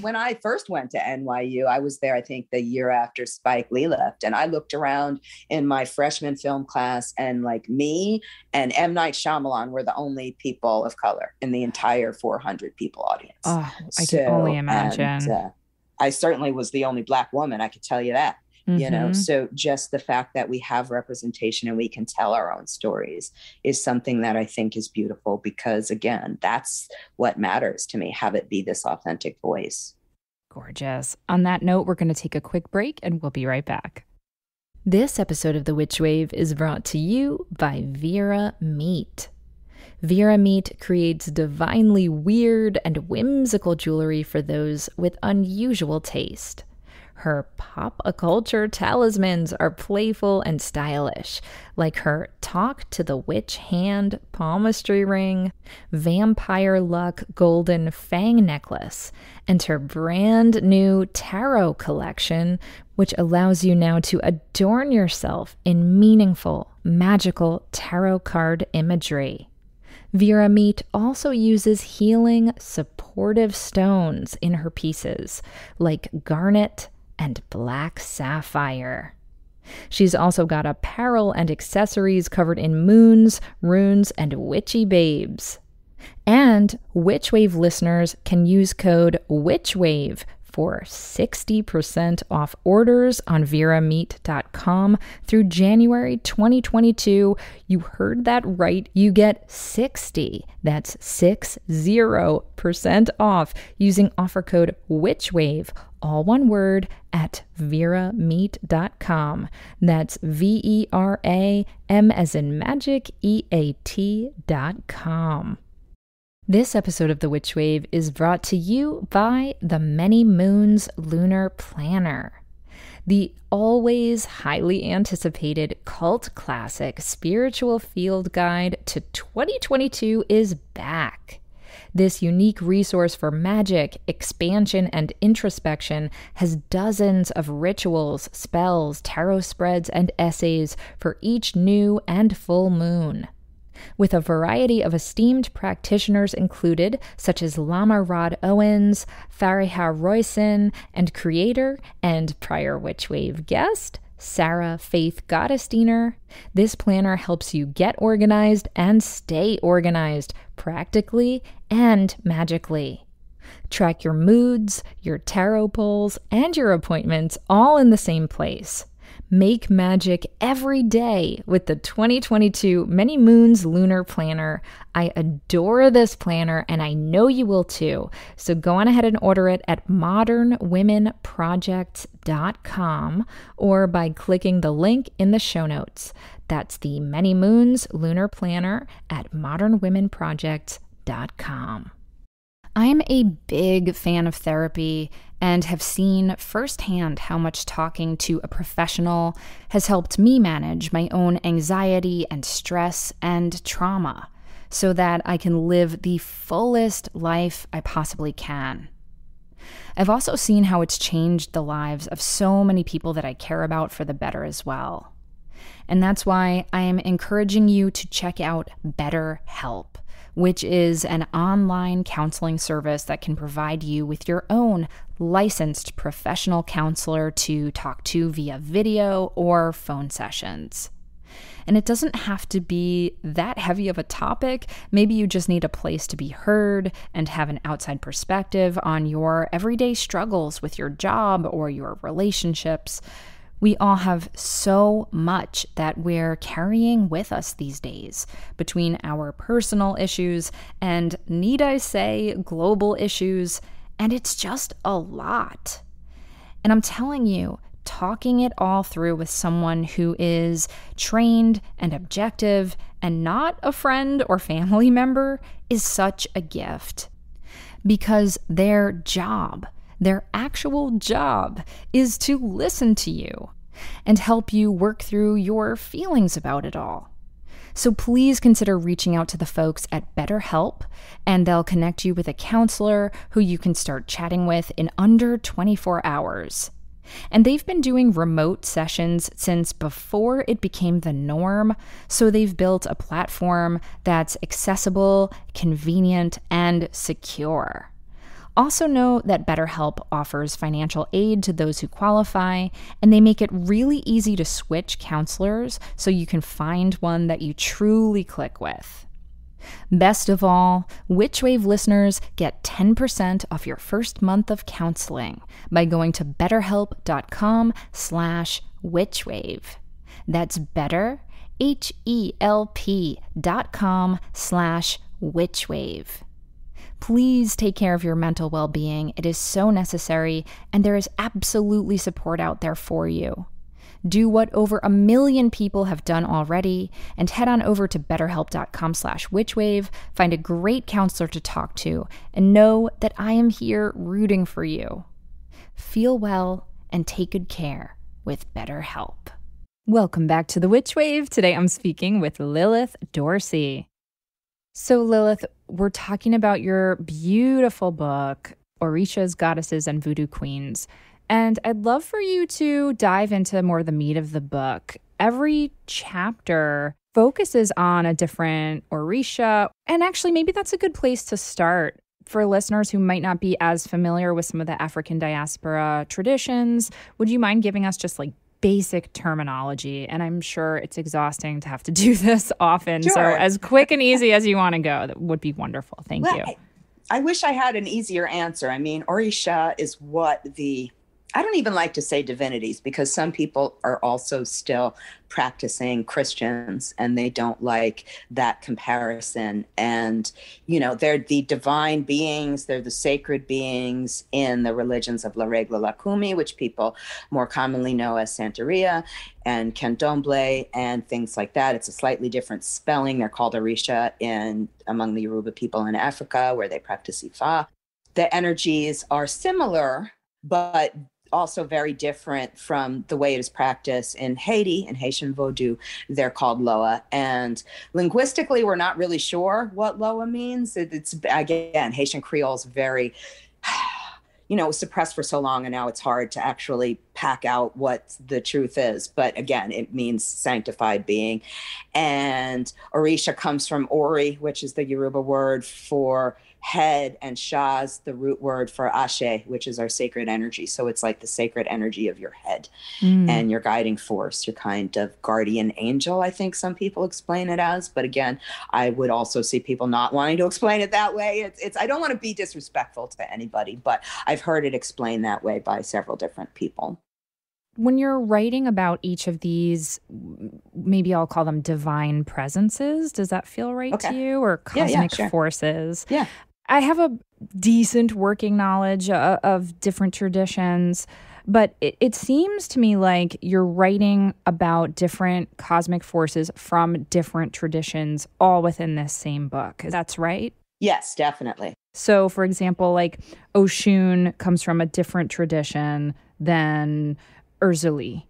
When i first went to nyu i was there i think the year after spike lee left and i looked around in my freshman film class and like me and m. Night Shyamalan were the only people of color in the entire 400 people audience. Oh i so, can only imagine and, uh, i certainly was the only black woman i could tell you that mm-hmm. you know mm-hmm. so just the fact that we have representation and we can tell our own stories is something that i think is beautiful because again that's what matters to me have it be this authentic voice gorgeous on that note we're going to take a quick break and we'll be right back this episode of the witch wave is brought to you by vera meat Vera Meat creates divinely weird and whimsical jewelry for those with unusual taste. Her pop culture talismans are playful and stylish, like her Talk to the Witch Hand palmistry ring, Vampire Luck golden fang necklace, and her brand new tarot collection, which allows you now to adorn yourself in meaningful, magical tarot card imagery. Vera Meat also uses healing, supportive stones in her pieces, like garnet and black sapphire. She's also got apparel and accessories covered in moons, runes, and witchy babes. And Witchwave listeners can use code WITCHWAVE for 60% off orders on verameat.com through January 2022. You heard that right. You get 60. That's 60% off using offer code WITCHWAVE, all one word, at verameat.com. That's V E R A M as in magic, E A T.com. This episode of The Witch Wave is brought to you by the Many Moons Lunar Planner. The always highly anticipated cult classic spiritual field guide to 2022 is back. This unique resource for magic, expansion, and introspection has dozens of rituals, spells, tarot spreads, and essays for each new and full moon with a variety of esteemed practitioners included, such as Lama Rod Owens, Fariha Róisín, and creator and prior Witchwave guest, Sarah Faith Gottesdiener. This planner helps you get organized and stay organized practically and magically. Track your moods, your tarot pulls, and your appointments all in the same place. Make magic every day with the 2022 Many Moons Lunar Planner. I adore this planner and I know you will too. So go on ahead and order it at modernwomenprojects.com or by clicking the link in the show notes. That's the Many Moons Lunar Planner at modernwomenprojects.com. I'm a big fan of therapy and have seen firsthand how much talking to a professional has helped me manage my own anxiety and stress and trauma so that I can live the fullest life I possibly can. I've also seen how it's changed the lives of so many people that I care about for the better as well. And that's why I am encouraging you to check out BetterHelp which is an online counseling service that can provide you with your own licensed professional counselor to talk to via video or phone sessions. And it doesn't have to be that heavy of a topic. Maybe you just need a place to be heard and have an outside perspective on your everyday struggles with your job or your relationships. We all have so much that we're carrying with us these days between our personal issues and, need I say, global issues, and it's just a lot. And I'm telling you, talking it all through with someone who is trained and objective and not a friend or family member is such a gift. Because their job, their actual job is to listen to you and help you work through your feelings about it all. So please consider reaching out to the folks at BetterHelp, and they'll connect you with a counselor who you can start chatting with in under 24 hours. And they've been doing remote sessions since before it became the norm, so they've built a platform that's accessible, convenient, and secure. Also, know that BetterHelp offers financial aid to those who qualify, and they make it really easy to switch counselors so you can find one that you truly click with. Best of all, Witchwave listeners get 10% off your first month of counseling by going to betterhelp.com slash witchwave. That's better, H-E-L-P dot com slash witchwave. Please take care of your mental well being. It is so necessary, and there is absolutely support out there for you. Do what over a million people have done already and head on over to betterhelp.com slash witchwave, find a great counselor to talk to, and know that I am here rooting for you. Feel well and take good care with BetterHelp. Welcome back to the Witch Wave. Today I'm speaking with Lilith Dorsey. So, Lilith, we're talking about your beautiful book, Orishas, Goddesses, and Voodoo Queens. And I'd love for you to dive into more of the meat of the book. Every chapter focuses on a different Orisha. And actually, maybe that's a good place to start for listeners who might not be as familiar with some of the African diaspora traditions. Would you mind giving us just like basic terminology. And I'm sure it's exhausting to have to do this often. Sure. So, as quick and easy as you want to go, that would be wonderful. Thank well, you. I, I wish I had an easier answer. I mean, Orisha is what the I don't even like to say divinities because some people are also still practicing Christians and they don't like that comparison. And, you know, they're the divine beings, they're the sacred beings in the religions of La Regla Lucumi, which people more commonly know as Santeria and Candomblé and things like that. It's a slightly different spelling. They're called Orisha in among the Yoruba people in Africa where they practice Ifa. The energies are similar, but also very different from the way it is practiced in Haiti in Haitian Vodou. They're called Loa. And linguistically, we're not really sure what Loa means. It, it's, again, Haitian Creole is very, you know, suppressed for so long, and now it's hard to actually pack out what the truth is. But again, it means sanctified being. And Orisha comes from Ori, which is the Yoruba word for head and Shah's the root word for Ashe, which is our sacred energy. So it's like the sacred energy of your head mm. and your guiding force, your kind of guardian angel, I think some people explain it as. But again, I would also see people not wanting to explain it that way. It's, it's I don't want to be disrespectful to anybody, but I've heard it explained that way by several different people when you're writing about each of these, maybe I'll call them divine presences. Does that feel right okay. to you, or cosmic yeah, yeah, sure. forces? Yeah. I have a decent working knowledge uh, of different traditions, but it, it seems to me like you're writing about different cosmic forces from different traditions all within this same book. That's right? Yes, definitely. So, for example, like Oshun comes from a different tradition than Erzulie.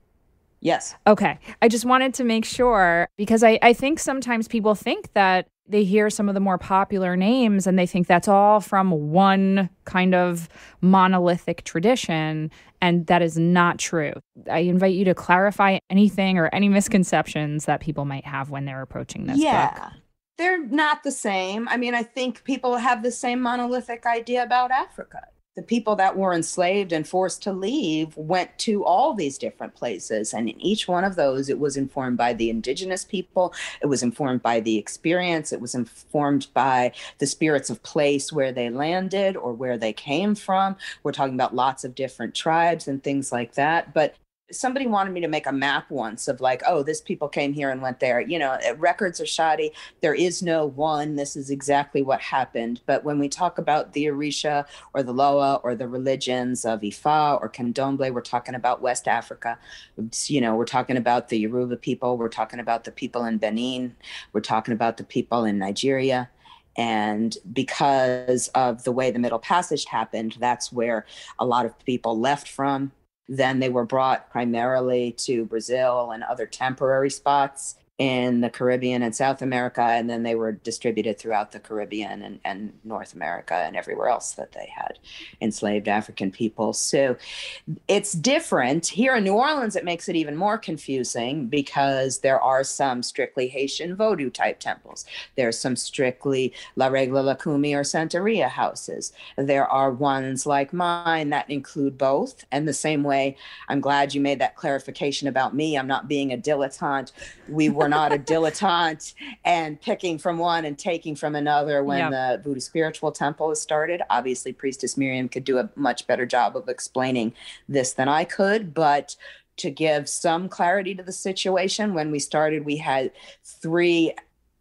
Yes. Okay. I just wanted to make sure because I, I think sometimes people think that they hear some of the more popular names and they think that's all from one kind of monolithic tradition. And that is not true. I invite you to clarify anything or any misconceptions that people might have when they're approaching this yeah. book. They're not the same. I mean, I think people have the same monolithic idea about Africa the people that were enslaved and forced to leave went to all these different places. And in each one of those, it was informed by the indigenous people, it was informed by the experience, it was informed by the spirits of place where they landed or where they came from. We're talking about lots of different tribes and things like that. But somebody wanted me to make a map once of like oh this people came here and went there. You know eh, records are shoddy. There is no one. This is exactly what happened. But when we talk about the orisha or the loa or the religions of ifa or candomblé we're talking about west africa. You know we're talking about the yoruba people. We're talking about the people in benin. We're talking about the people in nigeria. And because of the way the Middle Passage happened, that's where a lot of people left from then they were brought primarily to Brazil and other temporary spots in the Caribbean and South America, and then they were distributed throughout the Caribbean and, and North America and everywhere else that they had enslaved African people. So it's different. Here in New Orleans, it makes it even more confusing because there are some strictly Haitian Vodou type temples. There's some strictly La Regla Lucumi or Santeria houses. There are ones like mine that include both. And the same way, I'm glad you made that clarification about me. I'm not being a dilettante. We were not a dilettante and picking from one and taking from another when yep. the Voodoo Spiritual Temple is started. Obviously, Priestess Miriam could do a much better job of explaining this than I could, but to give some clarity to the situation, when we started, we had three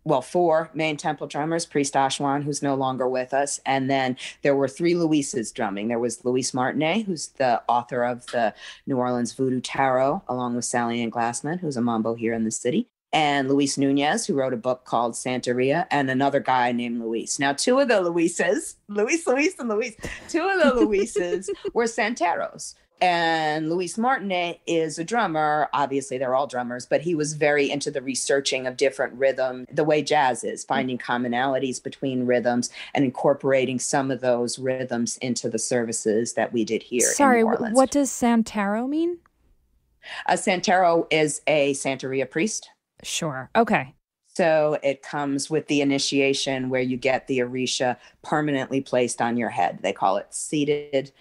well, four main temple drummers, Priest Oswan, who's no longer with us. And then there were three Luises drumming. There was Luis Martinié, who's the author of the New Orleans Voodoo Tarot, along with Sallie Ann Glassman, who's a mambo here in the city and Luis Nunez, who wrote a book called Santeria, and another guy named Luis. Now, two of the Luises, Luis, Luis, and Luis, two of the Luises were Santeros. And Luis Martinié is a drummer. Obviously, they're all drummers, but he was very into the researching of different rhythm, the way jazz is, finding commonalities between rhythms and incorporating some of those rhythms into the services that we did here. Sorry, what does Santero mean? A Santero is a Santeria priest. Sure. Okay. So it comes with the initiation where you get the Orisha permanently placed on your head. They call it seated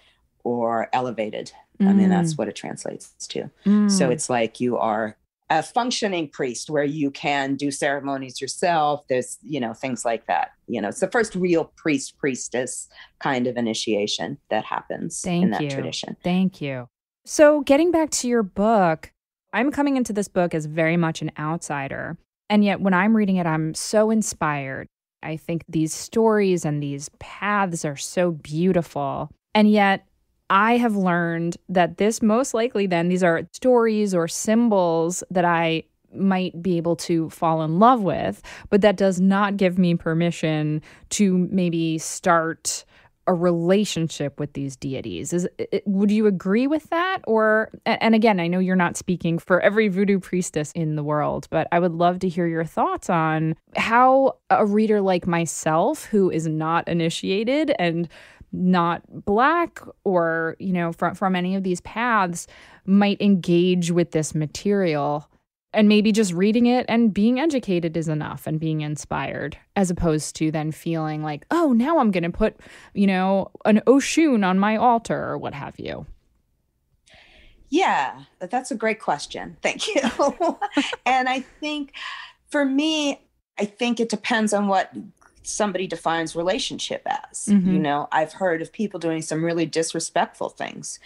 or elevated. Mm. I mean, that's mm. what it translates to. Mm. So it's like you are a functioning priest where you can do ceremonies yourself. There's, you know, things like that. You know, it's the first real priest priestess kind of initiation that happens Thank in that you. tradition. Thank you. So, getting back to your book, I'm coming into this book as very much an outsider. And yet, when I'm reading it, I'm so inspired. I think these stories and these paths are so beautiful. And yet, I have learned that this most likely then these are stories or symbols that I might be able to fall in love with, but that does not give me permission to maybe start a relationship with these deities. Is would you agree with that or and again, I know you're not speaking for every voodoo priestess in the world, but I would love to hear your thoughts on how a reader like myself who is not initiated and not black or you know from from any of these paths might engage with this material and maybe just reading it and being educated is enough and being inspired as opposed to then feeling like oh now i'm going to put you know an oshun on my altar or what have you. Yeah that's a great question. Thank you. And i think for me i think it depends on what somebody defines relationship as. Mm-hmm. You know, I've heard of people doing some really disrespectful things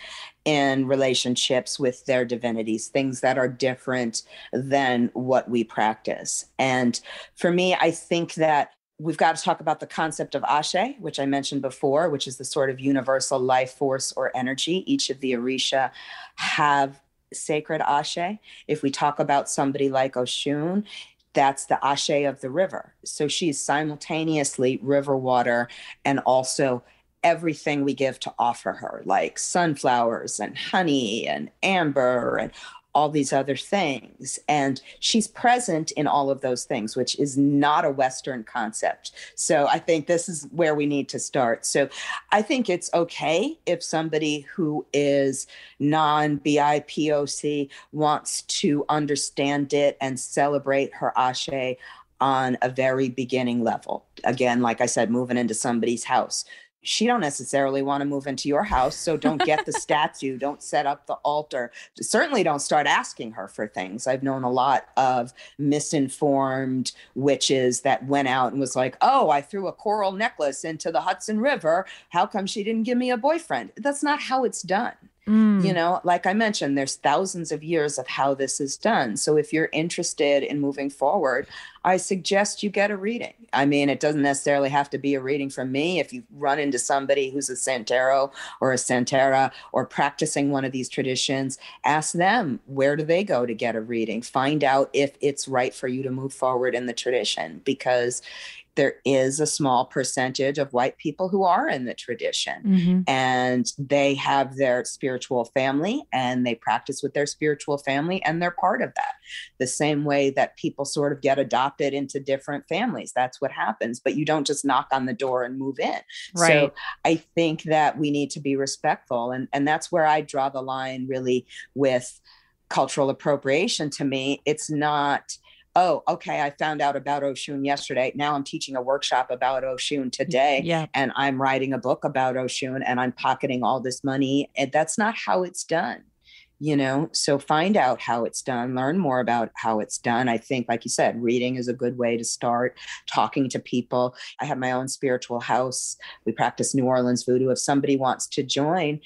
in relationships with their divinities, things that are different than what we practice. And for me, I think that we've got to talk about the concept of Ashe, which I mentioned before, which is the sort of universal life force or energy. Each of the Orisha have sacred Ashe. If we talk about somebody like Oshun, that's the ashe of the river. So she's simultaneously river water and also everything we give to offer her, like sunflowers and honey and amber and all these other things. And she's present in all of those things, which is not a Western concept. So I think this is where we need to start. So I think it's okay if somebody who is non BIPOC wants to understand it and celebrate her Ashe on a very beginning level. Again, like I said, moving into somebody's house she don't necessarily want to move into your house so don't get the statue don't set up the altar. Certainly don't start asking her for things. I've known a lot of misinformed witches that went out and was like oh i threw a coral necklace into the hudson river. How come she didn't give me a boyfriend? That's not how it's done Mm. You know, like I mentioned, there's thousands of years of how this is done. So if you're interested in moving forward, I suggest you get a reading. I mean, it doesn't necessarily have to be a reading from me. If you run into somebody who's a Santero or a Santera or practicing one of these traditions, ask them where do they go to get a reading? Find out if it's right for you to move forward in the tradition because there is a small percentage of white people who are in the tradition mm-hmm. and they have their spiritual family and they practice with their spiritual family and they're part of that. The same way that people sort of get adopted into different families. That's what happens, but you don't just knock on the door and move in. Right. So I think that we need to be respectful and and that's where I draw the line really with cultural appropriation to me. It's not oh, okay, I found out about Oshun yesterday. Now I'm teaching a workshop about Oshun today. Yeah. And I'm writing a book about Oshun and I'm pocketing all this money. And that's not how it's done. You know, so find out how it's done, learn more about how it's done. I think, like you said, reading is a good way to start talking to people. I have my own spiritual house. We practice New Orleans voodoo. If somebody wants to join,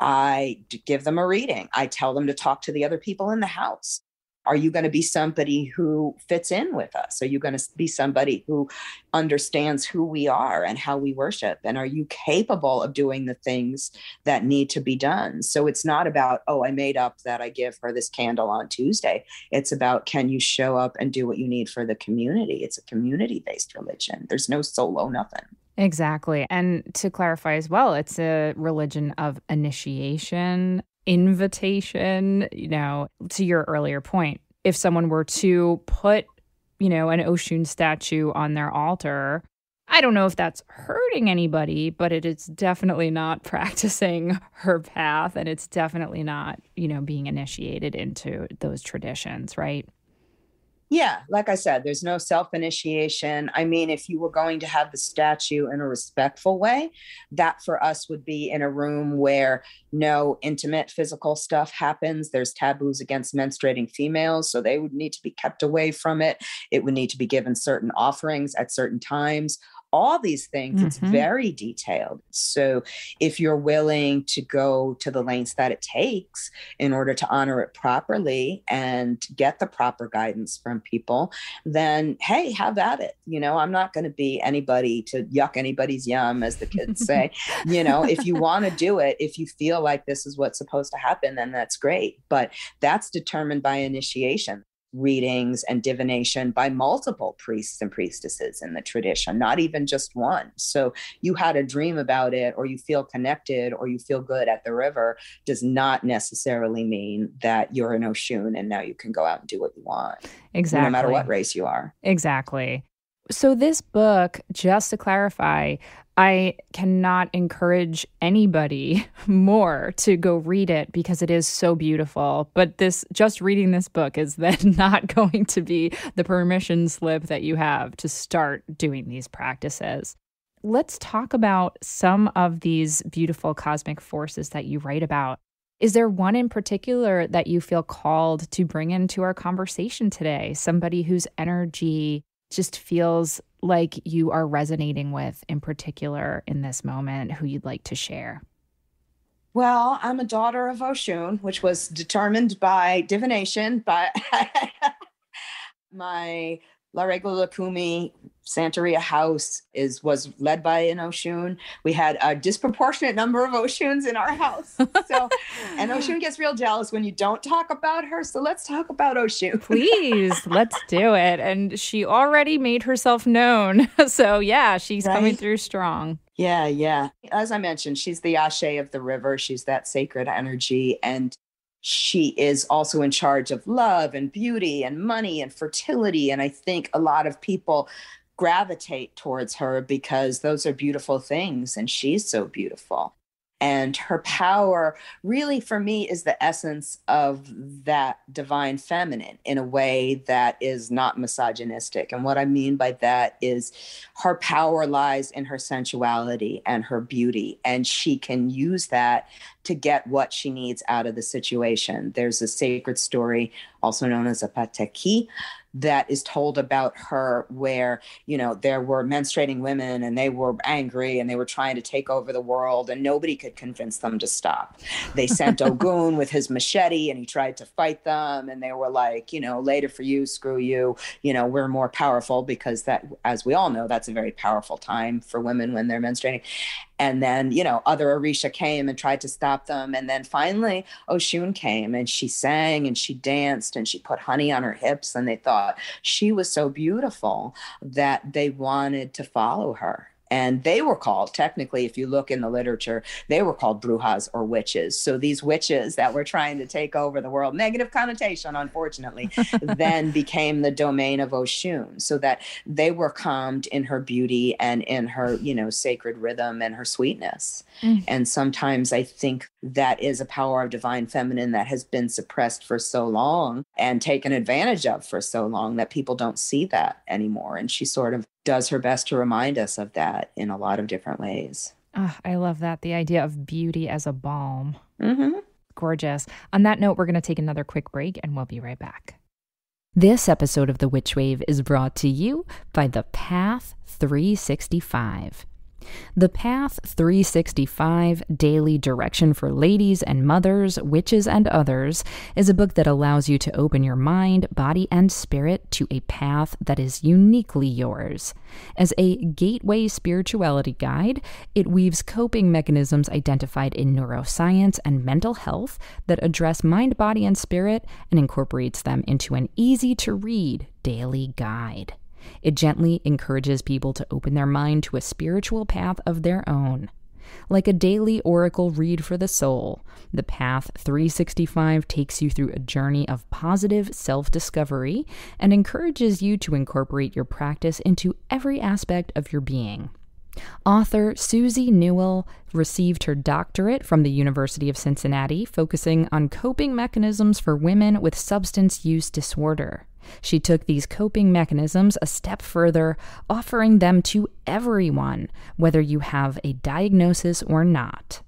I give them a reading. I tell them to talk to the other people in the house. Are you going to be somebody who fits in with us? Are you going to be somebody who understands who we are and how we worship? And are you capable of doing the things that need to be done? So it's not about, oh, I made up that I give her this candle on Tuesday. It's about, can you show up and do what you need for the community? It's a community based religion. There's no solo nothing. Exactly. And to clarify as well, it's a religion of initiation invitation, you know, to your earlier point. If someone were to put, you know, an Oshun statue on their altar, I don't know if that's hurting anybody, but it is definitely not practicing her path and it's definitely not, you know, being initiated into those traditions, right? Yeah, like I said, there's no self initiation. I mean, if you were going to have the statue in a respectful way, that for us would be in a room where no intimate physical stuff happens. There's taboos against menstruating females, so they would need to be kept away from it. It would need to be given certain offerings at certain times all these things. Mm-hmm. It's very detailed. So if you're willing to go to the lengths that it takes in order to honor it properly and get the proper guidance from people, then hey, have at it. You know, I'm not going to be anybody to yuck anybody's yum, as the kids say. you know, if you want to do it, if you feel like this is what's supposed to happen, then that's great. But that's determined by initiation readings and divination by multiple priests and priestesses in the tradition, not even just one. So you had a dream about it, or you feel connected, or you feel good at the river, does not necessarily mean that you're an Oshun and now you can go out and do what you want. Exactly. No matter what race you are. Exactly. So, this book, just to clarify, I cannot encourage anybody more to go read it because it is so beautiful. But this just reading this book is then not going to be the permission slip that you have to start doing these practices. Let's talk about some of these beautiful cosmic forces that you write about. Is there one in particular that you feel called to bring into our conversation today? Somebody whose energy just feels like you are resonating with in particular in this moment who you'd like to share? Well, I'm a daughter of Oshun, which was determined by divination, but my La Regla Lukumi Santeria House is was led by an Oshun. We had a disproportionate number of Oshuns in our house. So, and Oshun gets real jealous when you don't talk about her. So let's talk about Oshun. Please, let's do it. And she already made herself known. So yeah, she's right? coming through strong. Yeah, yeah. As I mentioned, she's the Ashe of the river. She's that sacred energy. And she is also in charge of love and beauty and money and fertility. And I think a lot of people gravitate towards her because those are beautiful things and she's so beautiful and her power really for me is the essence of that divine feminine in a way that is not misogynistic. And what i mean by that is her power lies in her sensuality and her beauty and she can use that to get what she needs out of the situation. There's a sacred story also known as a pataki that is told about her where you know there were menstruating women and they were angry and they were trying to take over the world and nobody could convince them to stop. They sent ogun with his machete and he tried to fight them and they were like you know later for you screw you. You know we're more powerful because that as we all know that's a very powerful time for women when they're menstruating and then you know other orisha came and tried to stop them. And then finally oshun came and she sang and she danced and she put honey on her hips. And they thought she was so beautiful that they wanted to follow her and they were called technically if you look in the literature they were called brujas or witches so these witches that were trying to take over the world negative connotation unfortunately then became the domain of oshun so that they were calmed in her beauty and in her you know sacred rhythm and her sweetness mm. and sometimes i think that is a power of divine feminine that has been suppressed for so long and taken advantage of for so long that people don't see that anymore and she sort of does her best to remind us of that in a lot of different ways. Oh, I love that. The idea of beauty as a balm. Mm-hmm. Gorgeous. On that note, we're going to take another quick break and we'll be right back. This episode of The Witch Wave is brought to you by The Path 365. The Path 365 Daily Direction for Ladies and Mothers, Witches, and Others is a book that allows you to open your mind, body, and spirit to a path that is uniquely yours. As a gateway spirituality guide, it weaves coping mechanisms identified in neuroscience and mental health that address mind, body, and spirit and incorporates them into an easy to read daily guide. It gently encourages people to open their mind to a spiritual path of their own. Like a daily oracle read for the soul, the Path 365 takes you through a journey of positive self discovery and encourages you to incorporate your practice into every aspect of your being. Author Susie Newell received her doctorate from the University of Cincinnati, focusing on coping mechanisms for women with substance use disorder. She took these coping mechanisms a step further, offering them to everyone, whether you have a diagnosis or not.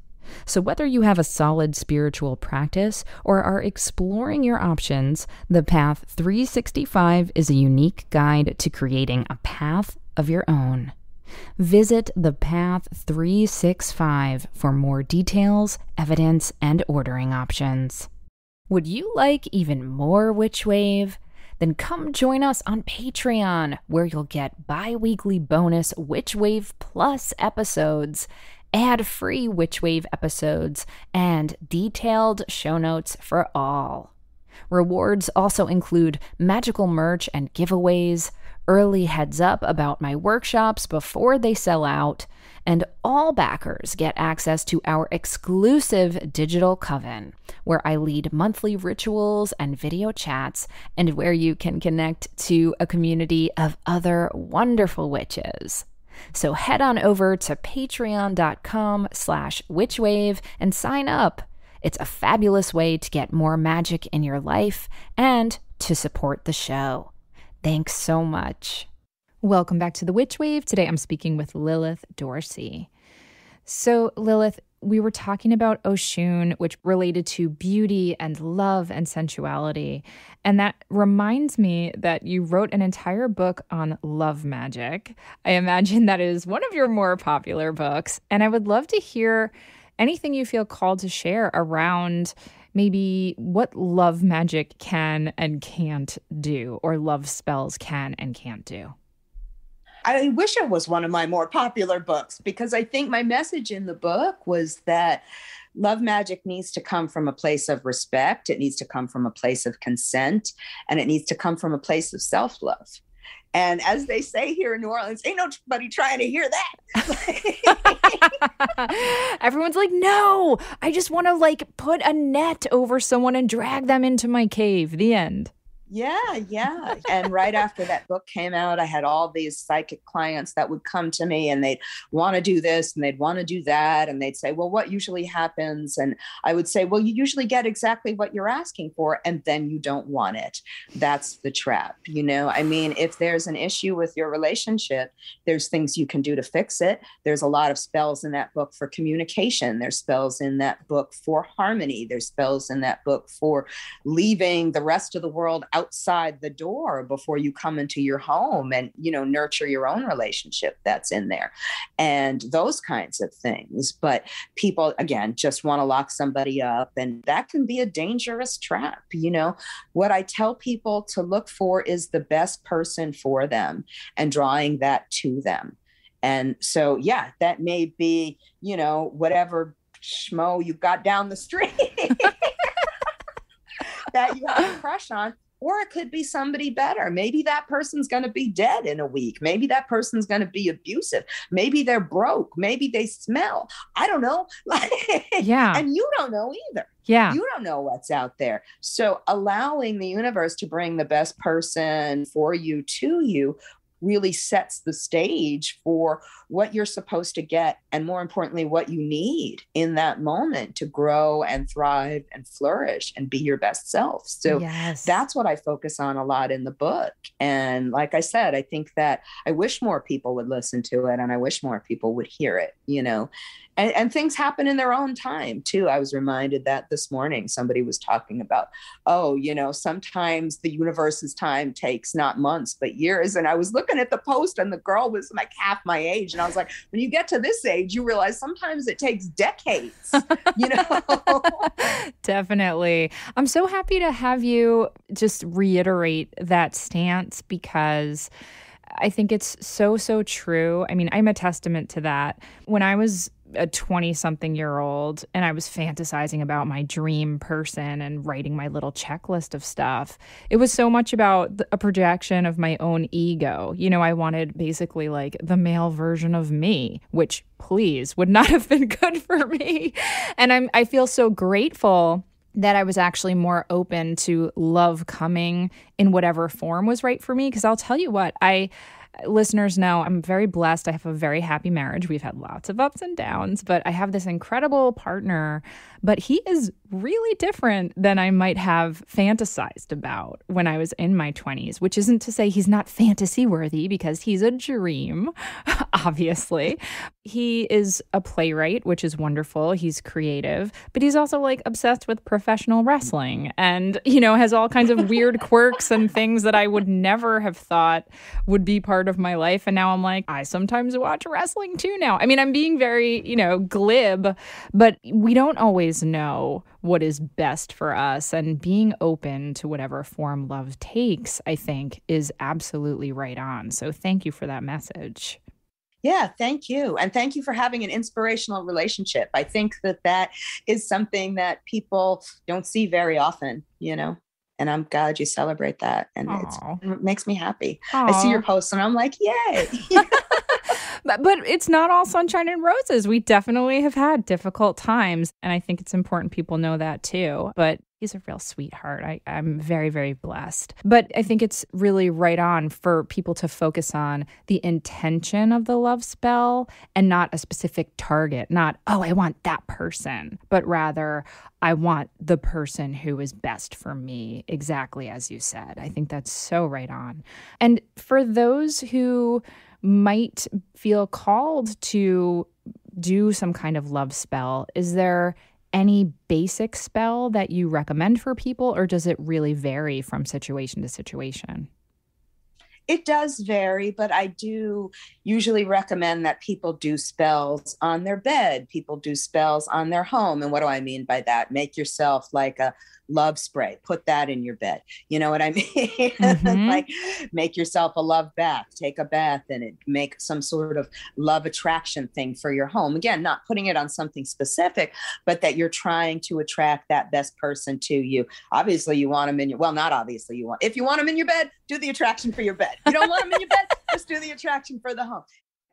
So, whether you have a solid spiritual practice or are exploring your options, the Path 365 is a unique guide to creating a path of your own. Visit the Path 365 for more details, evidence, and ordering options. Would you like even more Witch Wave? Then come join us on Patreon, where you'll get bi weekly bonus Witch Wave Plus episodes, ad free Witch Wave episodes, and detailed show notes for all. Rewards also include magical merch and giveaways early heads up about my workshops before they sell out, and all backers get access to our exclusive digital coven, where I lead monthly rituals and video chats, and where you can connect to a community of other wonderful witches. So head on over to patreon.com slash witchwave and sign up. It's a fabulous way to get more magic in your life and to support the show. Thanks so much. Welcome back to the Witch Wave. Today I'm speaking with Lilith Dorsey. So, Lilith, we were talking about Oshun, which related to beauty and love and sensuality. And that reminds me that you wrote an entire book on love magic. I imagine that is one of your more popular books. And I would love to hear anything you feel called to share around maybe what love magic can and can't do, or love spells can and can't do? I wish it was one of my more popular books because I think my message in the book was that love magic needs to come from a place of respect, it needs to come from a place of consent, and it needs to come from a place of self love. And as they say here in New Orleans, ain't nobody trying to hear that. Everyone's like, no, I just want to like put a net over someone and drag them into my cave. The end. Yeah, yeah. and right after that book came out, I had all these psychic clients that would come to me and they'd want to do this and they'd want to do that. And they'd say, Well, what usually happens? And I would say, Well, you usually get exactly what you're asking for, and then you don't want it. That's the trap. You know, I mean, if there's an issue with your relationship, there's things you can do to fix it. There's a lot of spells in that book for communication, there's spells in that book for harmony, there's spells in that book for leaving the rest of the world out outside the door before you come into your home and you know nurture your own relationship that's in there and those kinds of things. But people again just want to lock somebody up and that can be a dangerous trap you know? What i tell people to look for is the best person for them and drawing that to them. And so yeah that may be you know whatever schmo you got down the street that you have a crush on or it could be somebody better. Maybe that person's going to be dead in a week. Maybe that person's going to be abusive. Maybe they're broke. Maybe they smell. I don't know. yeah. And you don't know either. Yeah. You don't know what's out there. So allowing the universe to bring the best person for you to you really sets the stage for what you're supposed to get and more importantly what you need in that moment to grow and thrive and flourish and be your best self. So yes. that's what i focus on a lot in the book. And like i said i think that i wish more people would listen to it and i wish more people would hear it you know and, and things happen in their own time too. I was reminded that this morning somebody was talking about, oh, you know, sometimes the universe's time takes not months but years. And I was looking at the post, and the girl was like half my age, and I was like, when you get to this age, you realize sometimes it takes decades. you know. Definitely. I'm so happy to have you just reiterate that stance because I think it's so, so true. I mean, I'm a testament to that. When I was a 20 something year old and I was fantasizing about my dream person and writing my little checklist of stuff. It was so much about a projection of my own ego. You know, I wanted basically like the male version of me, which please would not have been good for me. And I'm I feel so grateful that I was actually more open to love coming in whatever form was right for me because I'll tell you what, I listeners know I'm very blessed. I have a very happy marriage. We've had lots of ups and downs, but I have this incredible partner. But he is really different than I might have fantasized about when I was in my 20s, which isn't to say he's not fantasy worthy because he's a dream, obviously. He is a playwright, which is wonderful. He's creative, but he's also like obsessed with professional wrestling and, you know, has all kinds of weird quirks and things that I would never have thought would be part of my life. And now I'm like, I sometimes watch wrestling too now. I mean, I'm being very, you know, glib, but we don't always know what is best for us. And being open to whatever form love takes, I think, is absolutely right on. So thank you for that message. Yeah, thank you. And thank you for having an inspirational relationship. I think that that is something that people don't see very often, you know? and I'm glad you celebrate that, and it makes me happy. Aww. I see your posts, and I'm like, yay! but, but it's not all sunshine and roses. We definitely have had difficult times, and I think it's important people know that too. But he's a real sweetheart. I, I'm very, very blessed. But I think it's really right on for people to focus on the intention of the love spell and not a specific target, not, oh, I want that person, but rather, I want the person who is best for me, exactly as you said. I think that's so right on. And for those who might feel called to do some kind of love spell, is there any basic spell that you recommend for people, or does it really vary from situation to situation? It does vary, but I do usually recommend that people do spells on their bed. People do spells on their home. And what do I mean by that? Make yourself like a love spray put that in your bed you know what i mean? Mm-hmm. like make yourself a love bath take a bath in it make some sort of love attraction thing for your home. Again not putting it on something specific but that you're trying to attract that best person to you. Obviously you want them in your well not obviously you want if you want them in your bed do the attraction for your bed. You don't want them in your bed just do the attraction for the home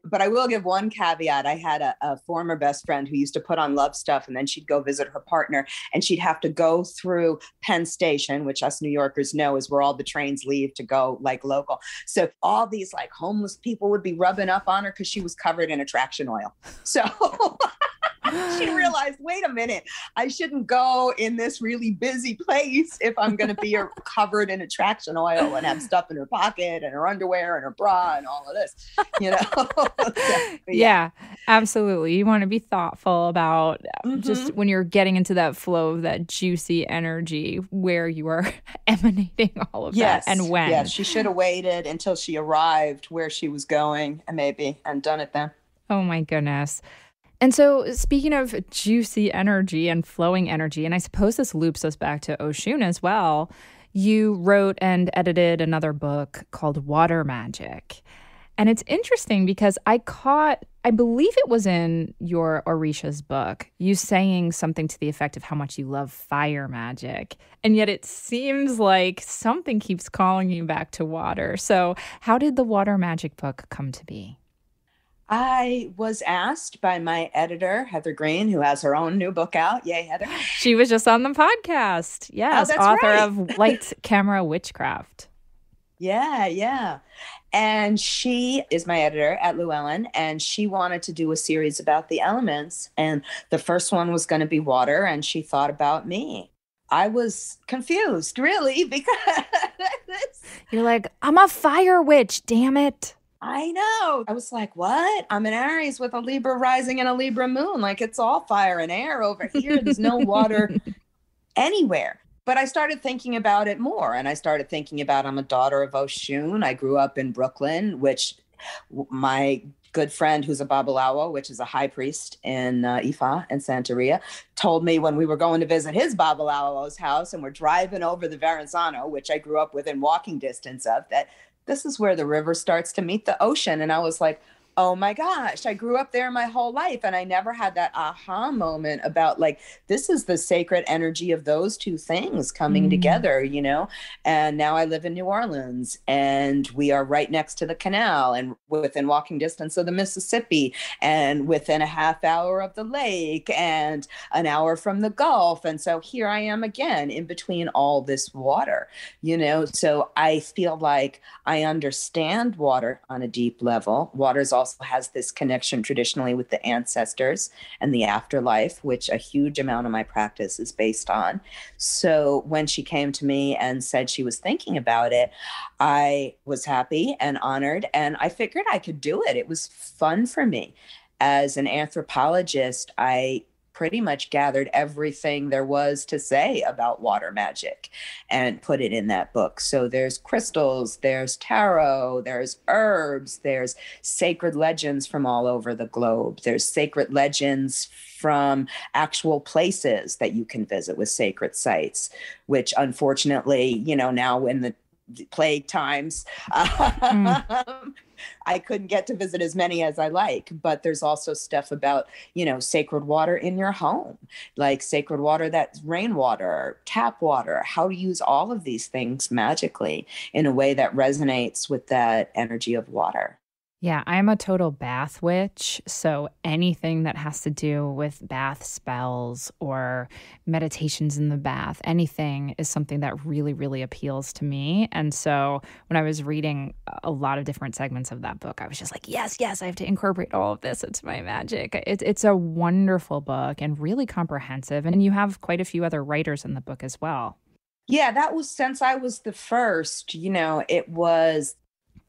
but I will give one caveat. I had a, a, former best friend who used to put on love stuff and then she'd go visit her partner and she'd have to go through Penn Station, which us New Yorkers know is where all the trains leave to go like local. So all these like homeless people would be rubbing up on her because she was covered in attraction oil. So she realized, wait a minute, I shouldn't go in this really busy place if I'm going to be covered in attraction oil and have stuff in her pocket and her underwear and her bra and all of this, you know? so, yeah. yeah. absolutely. You want to be thoughtful about mm-hmm. just when you're getting into that flow of that juicy energy where you are emanating all of yes. that and when. Yes, she should have waited until she arrived where she was going and maybe and done it then. Oh my goodness. And so, speaking of juicy energy and flowing energy, and I suppose this loops us back to Oshun as well, you wrote and edited another book called Water Magic. And it's interesting because I caught, I believe it was in your Orisha's book, you saying something to the effect of how much you love fire magic. And yet it seems like something keeps calling you back to water. So, how did the water magic book come to be? I was asked by my editor, Heather Greene, who has her own new book out. Yay, Heather. She was just on the podcast. Yes, oh, author right. of Lights, Camera, Witchcraft. Yeah, yeah. And she is my editor at Llewellyn, and she wanted to do a series about the elements. And the first one was going to be water, and she thought about me. I was confused, really, because you're like, I'm a fire witch, damn it. I know. I was like, what? I'm an Aries with a Libra rising and a Libra moon. Like it's all fire and air over here. There's no water anywhere. But I started thinking about it more. And I started thinking about I'm a daughter of Oshun. I grew up in Brooklyn, which my good friend who's a Babalawo, which is a high priest in uh, Ifa and Santeria, told me when we were going to visit his Babalawo's house and we're driving over the Verrazano, which I grew up within walking distance of, that this is where the river starts to meet the ocean. And I was like, oh my gosh, I grew up there my whole life and I never had that aha moment about like, this is the sacred energy of those two things coming mm. together, you know? And now I live in New Orleans and we are right next to the canal and within walking distance of the Mississippi and within a half hour of the lake and an hour from the Gulf. And so here I am again in between all this water, you know? So I feel like I understand water on a deep level. Water is also also has this connection traditionally with the ancestors and the afterlife, which a huge amount of my practice is based on. So when she came to me and said she was thinking about it, I was happy and honored, and I figured I could do it. It was fun for me. As an anthropologist, I pretty much gathered everything there was to say about water magic and put it in that book. So there's crystals, there's tarot, there's herbs, there's sacred legends from all over the globe, there's sacred legends from actual places that you can visit with sacred sites, which unfortunately, you know, now in the plague times. mm. I couldn't get to visit as many as I like, but there's also stuff about, you know, sacred water in your home, like sacred water that's rainwater, tap water, how to use all of these things magically in a way that resonates with that energy of water. Yeah, I'm a total bath witch. So anything that has to do with bath spells or meditations in the bath, anything is something that really, really appeals to me. And so when I was reading a lot of different segments of that book, I was just like, yes, yes, I have to incorporate all of this into my magic. It, it's a wonderful book and really comprehensive. And you have quite a few other writers in the book as well. Yeah, that was since I was the first, you know, it was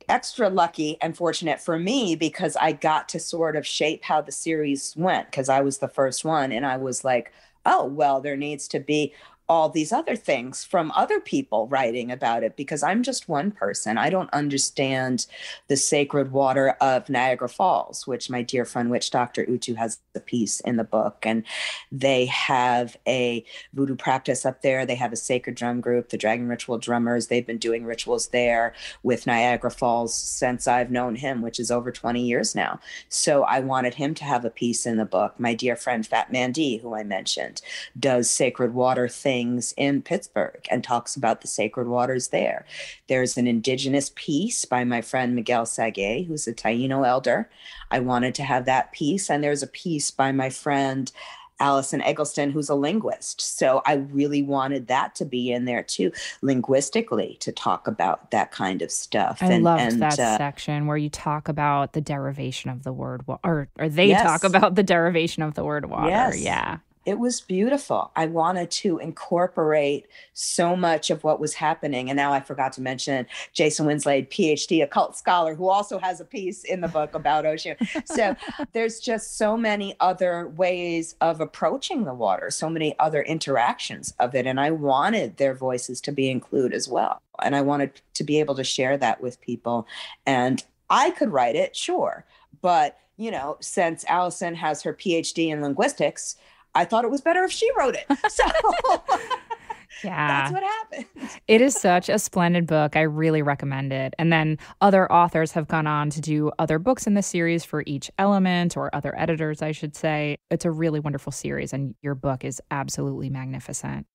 extra lucky and fortunate for me because I got to sort of shape how the series went because I was the first one and I was like, oh, well, there needs to be all these other things from other people writing about it because I'm just one person. I don't understand the sacred water of Niagara Falls, which my dear friend Witch Dr. Utu has a piece in the book. And they have a voodoo practice up there. They have a sacred drum group, the Dragon Ritual Drummers. They've been doing rituals there with Niagara Falls since I've known him, which is over 20 years now. So I wanted him to have a piece in the book. My dear friend Fat Mandy, who I mentioned, does sacred water things things in Pittsburgh and talks about the sacred waters there. There's an indigenous piece by my friend Miguel Sague, who's a Taino elder. I wanted to have that piece. And there's a piece by my friend Allison Eggleston, who's a linguist. So I really wanted that to be in there too, linguistically, to talk about that kind of stuff. I and, loved and, that uh, section where you talk about the derivation of the word, wa- or or they yes. talk about the derivation of the word water. Yes. Yeah it was beautiful. I wanted to incorporate so much of what was happening. And now I forgot to mention Jason Winslade, PhD, occult scholar, who also has a piece in the book about ocean. So there's just so many other ways of approaching the water, so many other interactions of it. And I wanted their voices to be included as well. And I wanted to be able to share that with people. And I could write it, sure. But, you know, since Allison has her PhD in linguistics, I thought it was better if she wrote it. So yeah. That's what happened. it is such a splendid book. I really recommend it. And then other authors have gone on to do other books in the series for each element, or other editors, I should say. It's a really wonderful series, and your book is absolutely magnificent.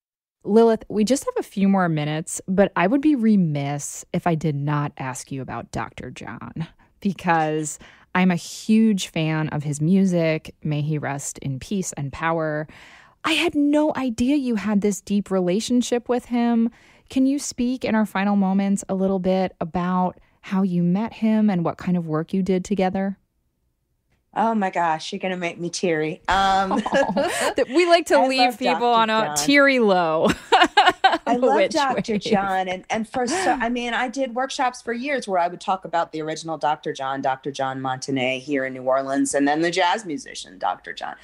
Lilith, we just have a few more minutes, but I would be remiss if I did not ask you about Dr. John because I'm a huge fan of his music. May he rest in peace and power. I had no idea you had this deep relationship with him. Can you speak in our final moments a little bit about how you met him and what kind of work you did together? Oh my gosh, you're gonna make me teary. Um, oh, we like to leave people Dr. on a John. teary low. I love Dr. John, and and for so I mean, I did workshops for years where I would talk about the original Dr. John, Dr. John Montané here in New Orleans, and then the jazz musician Dr. John.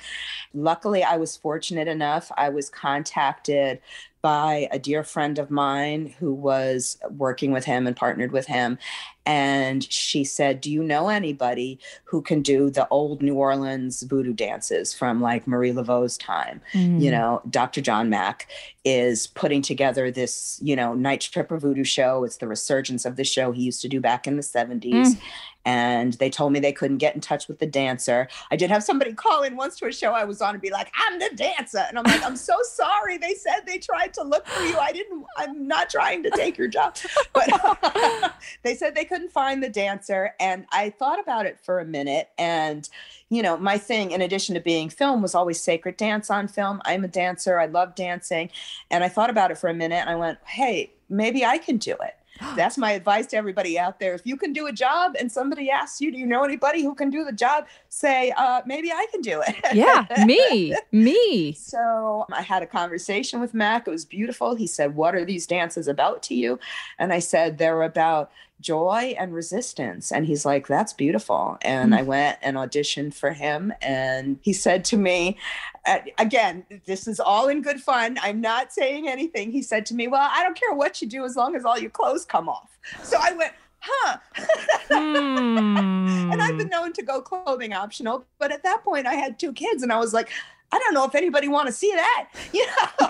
Luckily, I was fortunate enough. I was contacted by a dear friend of mine who was working with him and partnered with him. And she said, Do you know anybody who can do the old New Orleans voodoo dances from like Marie Laveau's time? Mm. You know, Dr. John Mac is putting together this, you know, Night Tripper voodoo show. It's the resurgence of the show he used to do back in the 70s. Mm and they told me they couldn't get in touch with the dancer. I did have somebody call in once to a show I was on and be like, I'm the dancer. And I'm like, I'm so sorry. They said they tried to look for you. I didn't, I'm not trying to take your job. But they said they couldn't find the dancer. And I thought about it for a minute. And, you know, my thing, in addition to being film, was always sacred dance on film. I'm a dancer. I love dancing. And I thought about it for a minute and I went, hey, maybe I can do it. That's my advice to everybody out there. If you can do a job and somebody asks you, do you know anybody who can do the job? Say, uh, maybe I can do it. yeah, me, me. So I had a conversation with Mac. It was beautiful. He said, What are these dances about to you? And I said, They're about joy and resistance. And he's like, That's beautiful. And mm-hmm. I went and auditioned for him. And he said to me, Again, this is all in good fun. I'm not saying anything. He said to me, Well, I don't care what you do as long as all your clothes come off. So I went, Huh. hmm. And I've been known to go clothing optional. But at that point, I had two kids and I was like, I don't know if anybody want to see that. You know?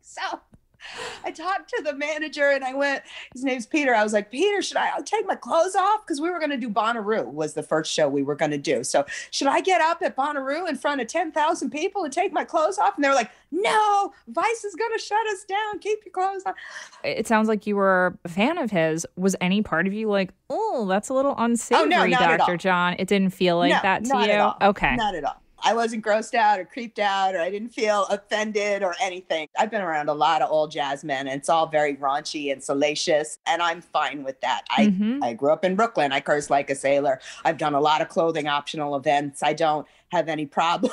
so I talked to the manager and I went, his name's Peter. I was like, Peter, should I take my clothes off? Because we were going to do Bonnaroo was the first show we were going to do. So should I get up at Bonnaroo in front of 10,000 people and take my clothes off? And they were like, no, Vice is going to shut us down. Keep your clothes on. It sounds like you were a fan of his. Was any part of you like, oh, that's a little unsavory, oh, no, Dr. John? It didn't feel like no, that to you? Okay. Not at all. I wasn't grossed out or creeped out or I didn't feel offended or anything. I've been around a lot of old jazz men and it's all very raunchy and salacious and I'm fine with that. I, mm-hmm. I grew up in Brooklyn. I curse like a sailor. I've done a lot of clothing optional events. I don't have any problem.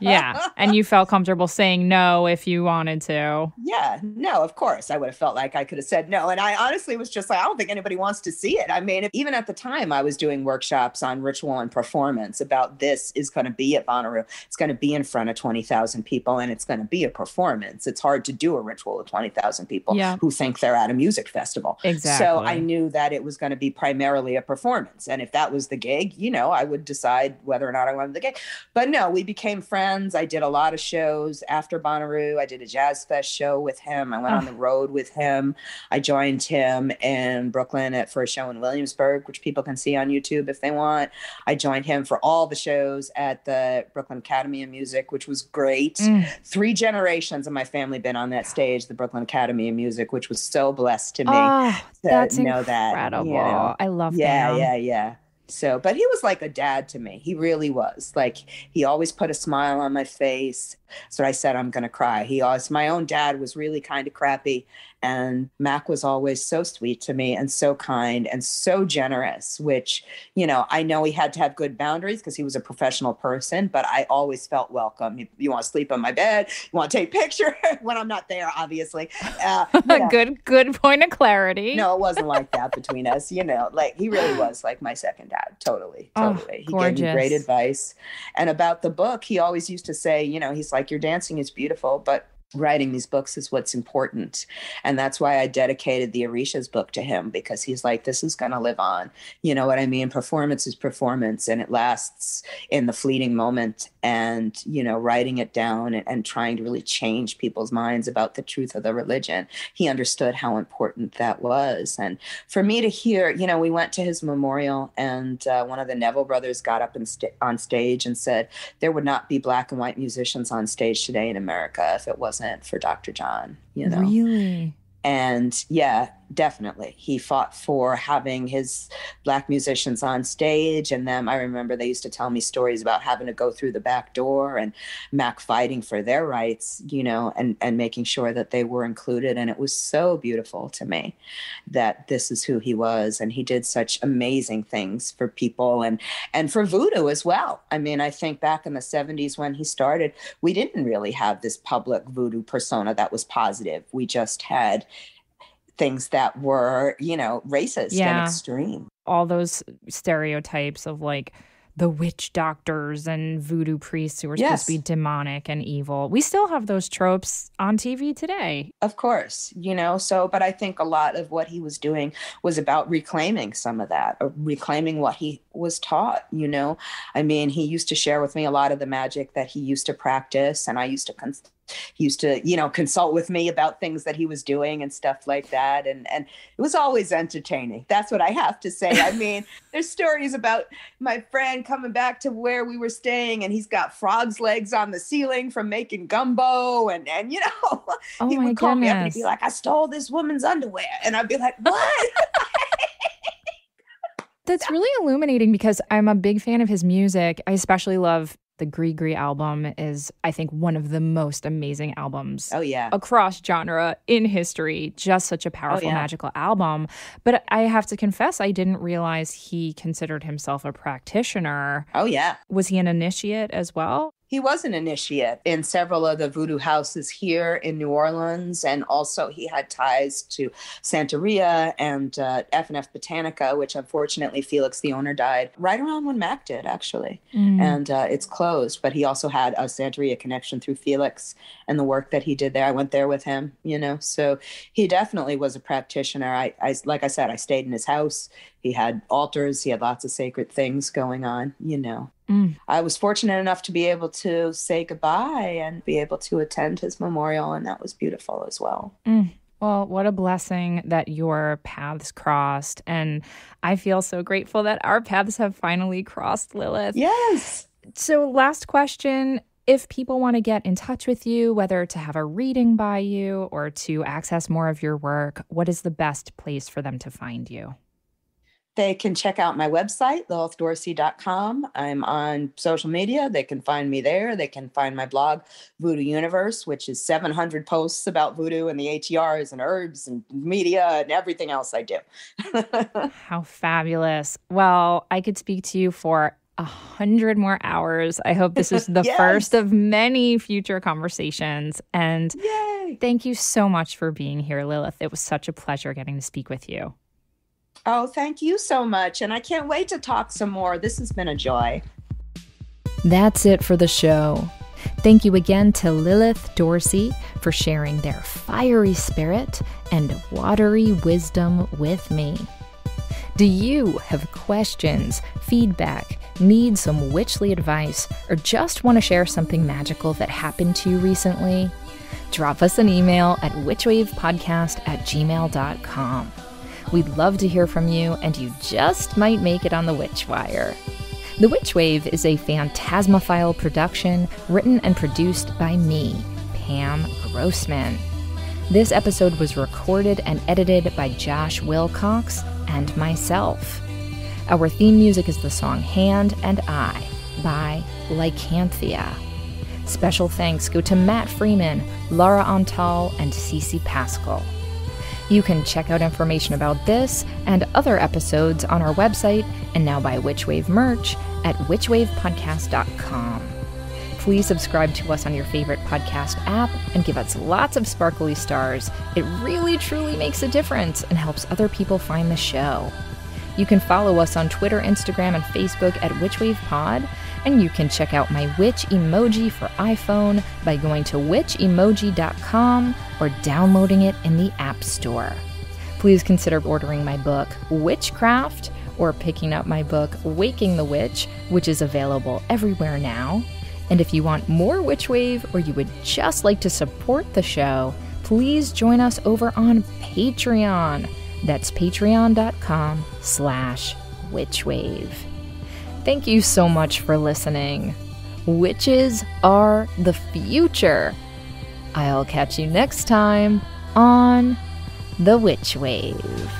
yeah. And you felt comfortable saying no if you wanted to. Yeah. No, of course. I would have felt like I could have said no. And I honestly was just like, I don't think anybody wants to see it. I mean, even at the time, I was doing workshops on ritual and performance about this is going to be at Bonnaroo. It's going to be in front of 20,000 people and it's going to be a performance. It's hard to do a ritual with 20,000 people yeah. who think they're at a music festival. Exactly. So I knew that it was going to be primarily a performance. And if that was the gig, you know, I would decide whether or not I wanted the gig. But no, we became friends. I did a lot of shows after Bonnaroo. I did a Jazz Fest show with him. I went oh. on the road with him. I joined him in Brooklyn at for a show in Williamsburg, which people can see on YouTube if they want. I joined him for all the shows at the Brooklyn Academy of Music, which was great. Mm. Three generations of my family been on that stage, the Brooklyn Academy of Music, which was so blessed to me oh, to that's know incredible. that. You know, I love yeah, that. Yeah, yeah, yeah. So, but he was like a dad to me. He really was. Like he always put a smile on my face. So I said I'm going to cry. He always my own dad was really kind of crappy and Mac was always so sweet to me and so kind and so generous, which, you know, I know he had to have good boundaries because he was a professional person, but I always felt welcome. You, you want to sleep on my bed, you want to take picture when I'm not there, obviously. Uh, good, good point of clarity. No, it wasn't like that between us. You know, like he really was like my second dad. Totally, oh, totally. Oh, he gave me great advice. And about the book, he always used to say, you know, he's like, your dancing is beautiful, but writing these books is what's important. And that's why i dedicated the orishas book to him because he's like this is going to live on. You know what i mean? Performance is performance and it lasts in the fleeting moment and you know writing it down and, and trying to really change people's minds about the truth of the religion. He understood how important that was. And for me to hear you know we went to his memorial and uh, one of the neville brothers got up st- on stage and said there would not be black and white musicians on stage today in america if it was wasn't for Dr. John, you know. Really? And yeah, definitely. He fought for having his black musicians on stage. And them I remember they used to tell me stories about having to go through the back door and Mac fighting for their rights, you know, and, and making sure that they were included. And it was so beautiful to me that this is who he was. And he did such amazing things for people and, and for voodoo as well. I mean, I think back in the 70s when he started, we didn't really have this public voodoo persona that was positive. We just had things that were, you know, racist yeah. and extreme. All those stereotypes of like the witch doctors and voodoo priests who were yes. supposed to be demonic and evil. We still have those tropes on TV today. Of course, you know, so, but I think a lot of what he was doing was about reclaiming some of that, or reclaiming what he was taught, you know. I mean, he used to share with me a lot of the magic that he used to practice, and I used to he used to you know consult with me about things that he was doing and stuff like that and and it was always entertaining that's what i have to say i mean there's stories about my friend coming back to where we were staying and he's got frogs legs on the ceiling from making gumbo and and you know oh he would call goodness. me up and he'd be like i stole this woman's underwear and i'd be like what That's really illuminating because I'm a big fan of his music. I especially love the Gris-Gris album is I think one of the most amazing albums. Oh yeah. Across genre in history, just such a oh, powerful oh, yeah. magical album. But I have to confess I didn't realize he considered himself a practitioner. Oh yeah. Was he an initiate as well? He was an initiate in several of the voodoo houses here in New Orleans, and also he had ties to Santeria and uh, F&F Botanica, which unfortunately Felix, the owner, died right around when Mac did, actually, mm. and uh, it's closed. But he also had a Santeria connection through Felix and the work that he did there. I went there with him, you know, so he definitely was a practitioner. I, I like I said, I stayed in his house. He had altars. He had lots of sacred things going on, you know. Mm. I was fortunate enough to be able to say goodbye and be able to attend his memorial, and that was beautiful as well. Mm. Well, what a blessing that your paths crossed. And I feel so grateful that our paths have finally crossed, Lilith. Yes. So, last question. If people want to get in touch with you, whether to have a reading by you or to access more of your work, what is the best place for them to find you? They can check out my website, lilithdorsey.com. I'm on social media. They can find me there. They can find my blog, Voodoo Universe, which is 700 posts about voodoo and the ATRs and herbs and media and everything else I do. How fabulous. Well, I could speak to you for a hundred more hours. I hope this is the yes. first of many future conversations. And Yay. thank you so much for being here, Lilith. It was such a pleasure getting to speak with you. Oh, thank you so much. And I can't wait to talk some more. This has been a joy. That's it for the show. Thank you again to Lilith Dorsey for sharing their fiery spirit and watery wisdom with me. Do you have questions, feedback, need some witchly advice, or just want to share something magical that happened to you recently? Drop us an email at witchwavepodcast at gmail.com. We'd love to hear from you, and you just might make it on the Witch Wire. The Witch Wave is a Phantasmaphile production written and produced by me, Pam Grossman. This episode was recorded and edited by Josh Wilcox and myself. Our theme music is the song Hand and I by Lycanthia. Special thanks go to Matt Freeman, Laura Antal, and Cece Pascal. You can check out information about this and other episodes on our website and now buy Witchwave merch at witchwavepodcast.com. Please subscribe to us on your favorite podcast app and give us lots of sparkly stars. It really truly makes a difference and helps other people find the show. You can follow us on Twitter, Instagram, and Facebook at WitchWavePod and you can check out my witch emoji for iPhone by going to witchemoji.com or downloading it in the App Store. Please consider ordering my book, Witchcraft, or picking up my book, Waking the Witch, which is available everywhere now. And if you want more Witch Wave or you would just like to support the show, please join us over on Patreon. That's patreon.com slash witchwave. Thank you so much for listening. Witches are the future. I'll catch you next time on The Witch Wave.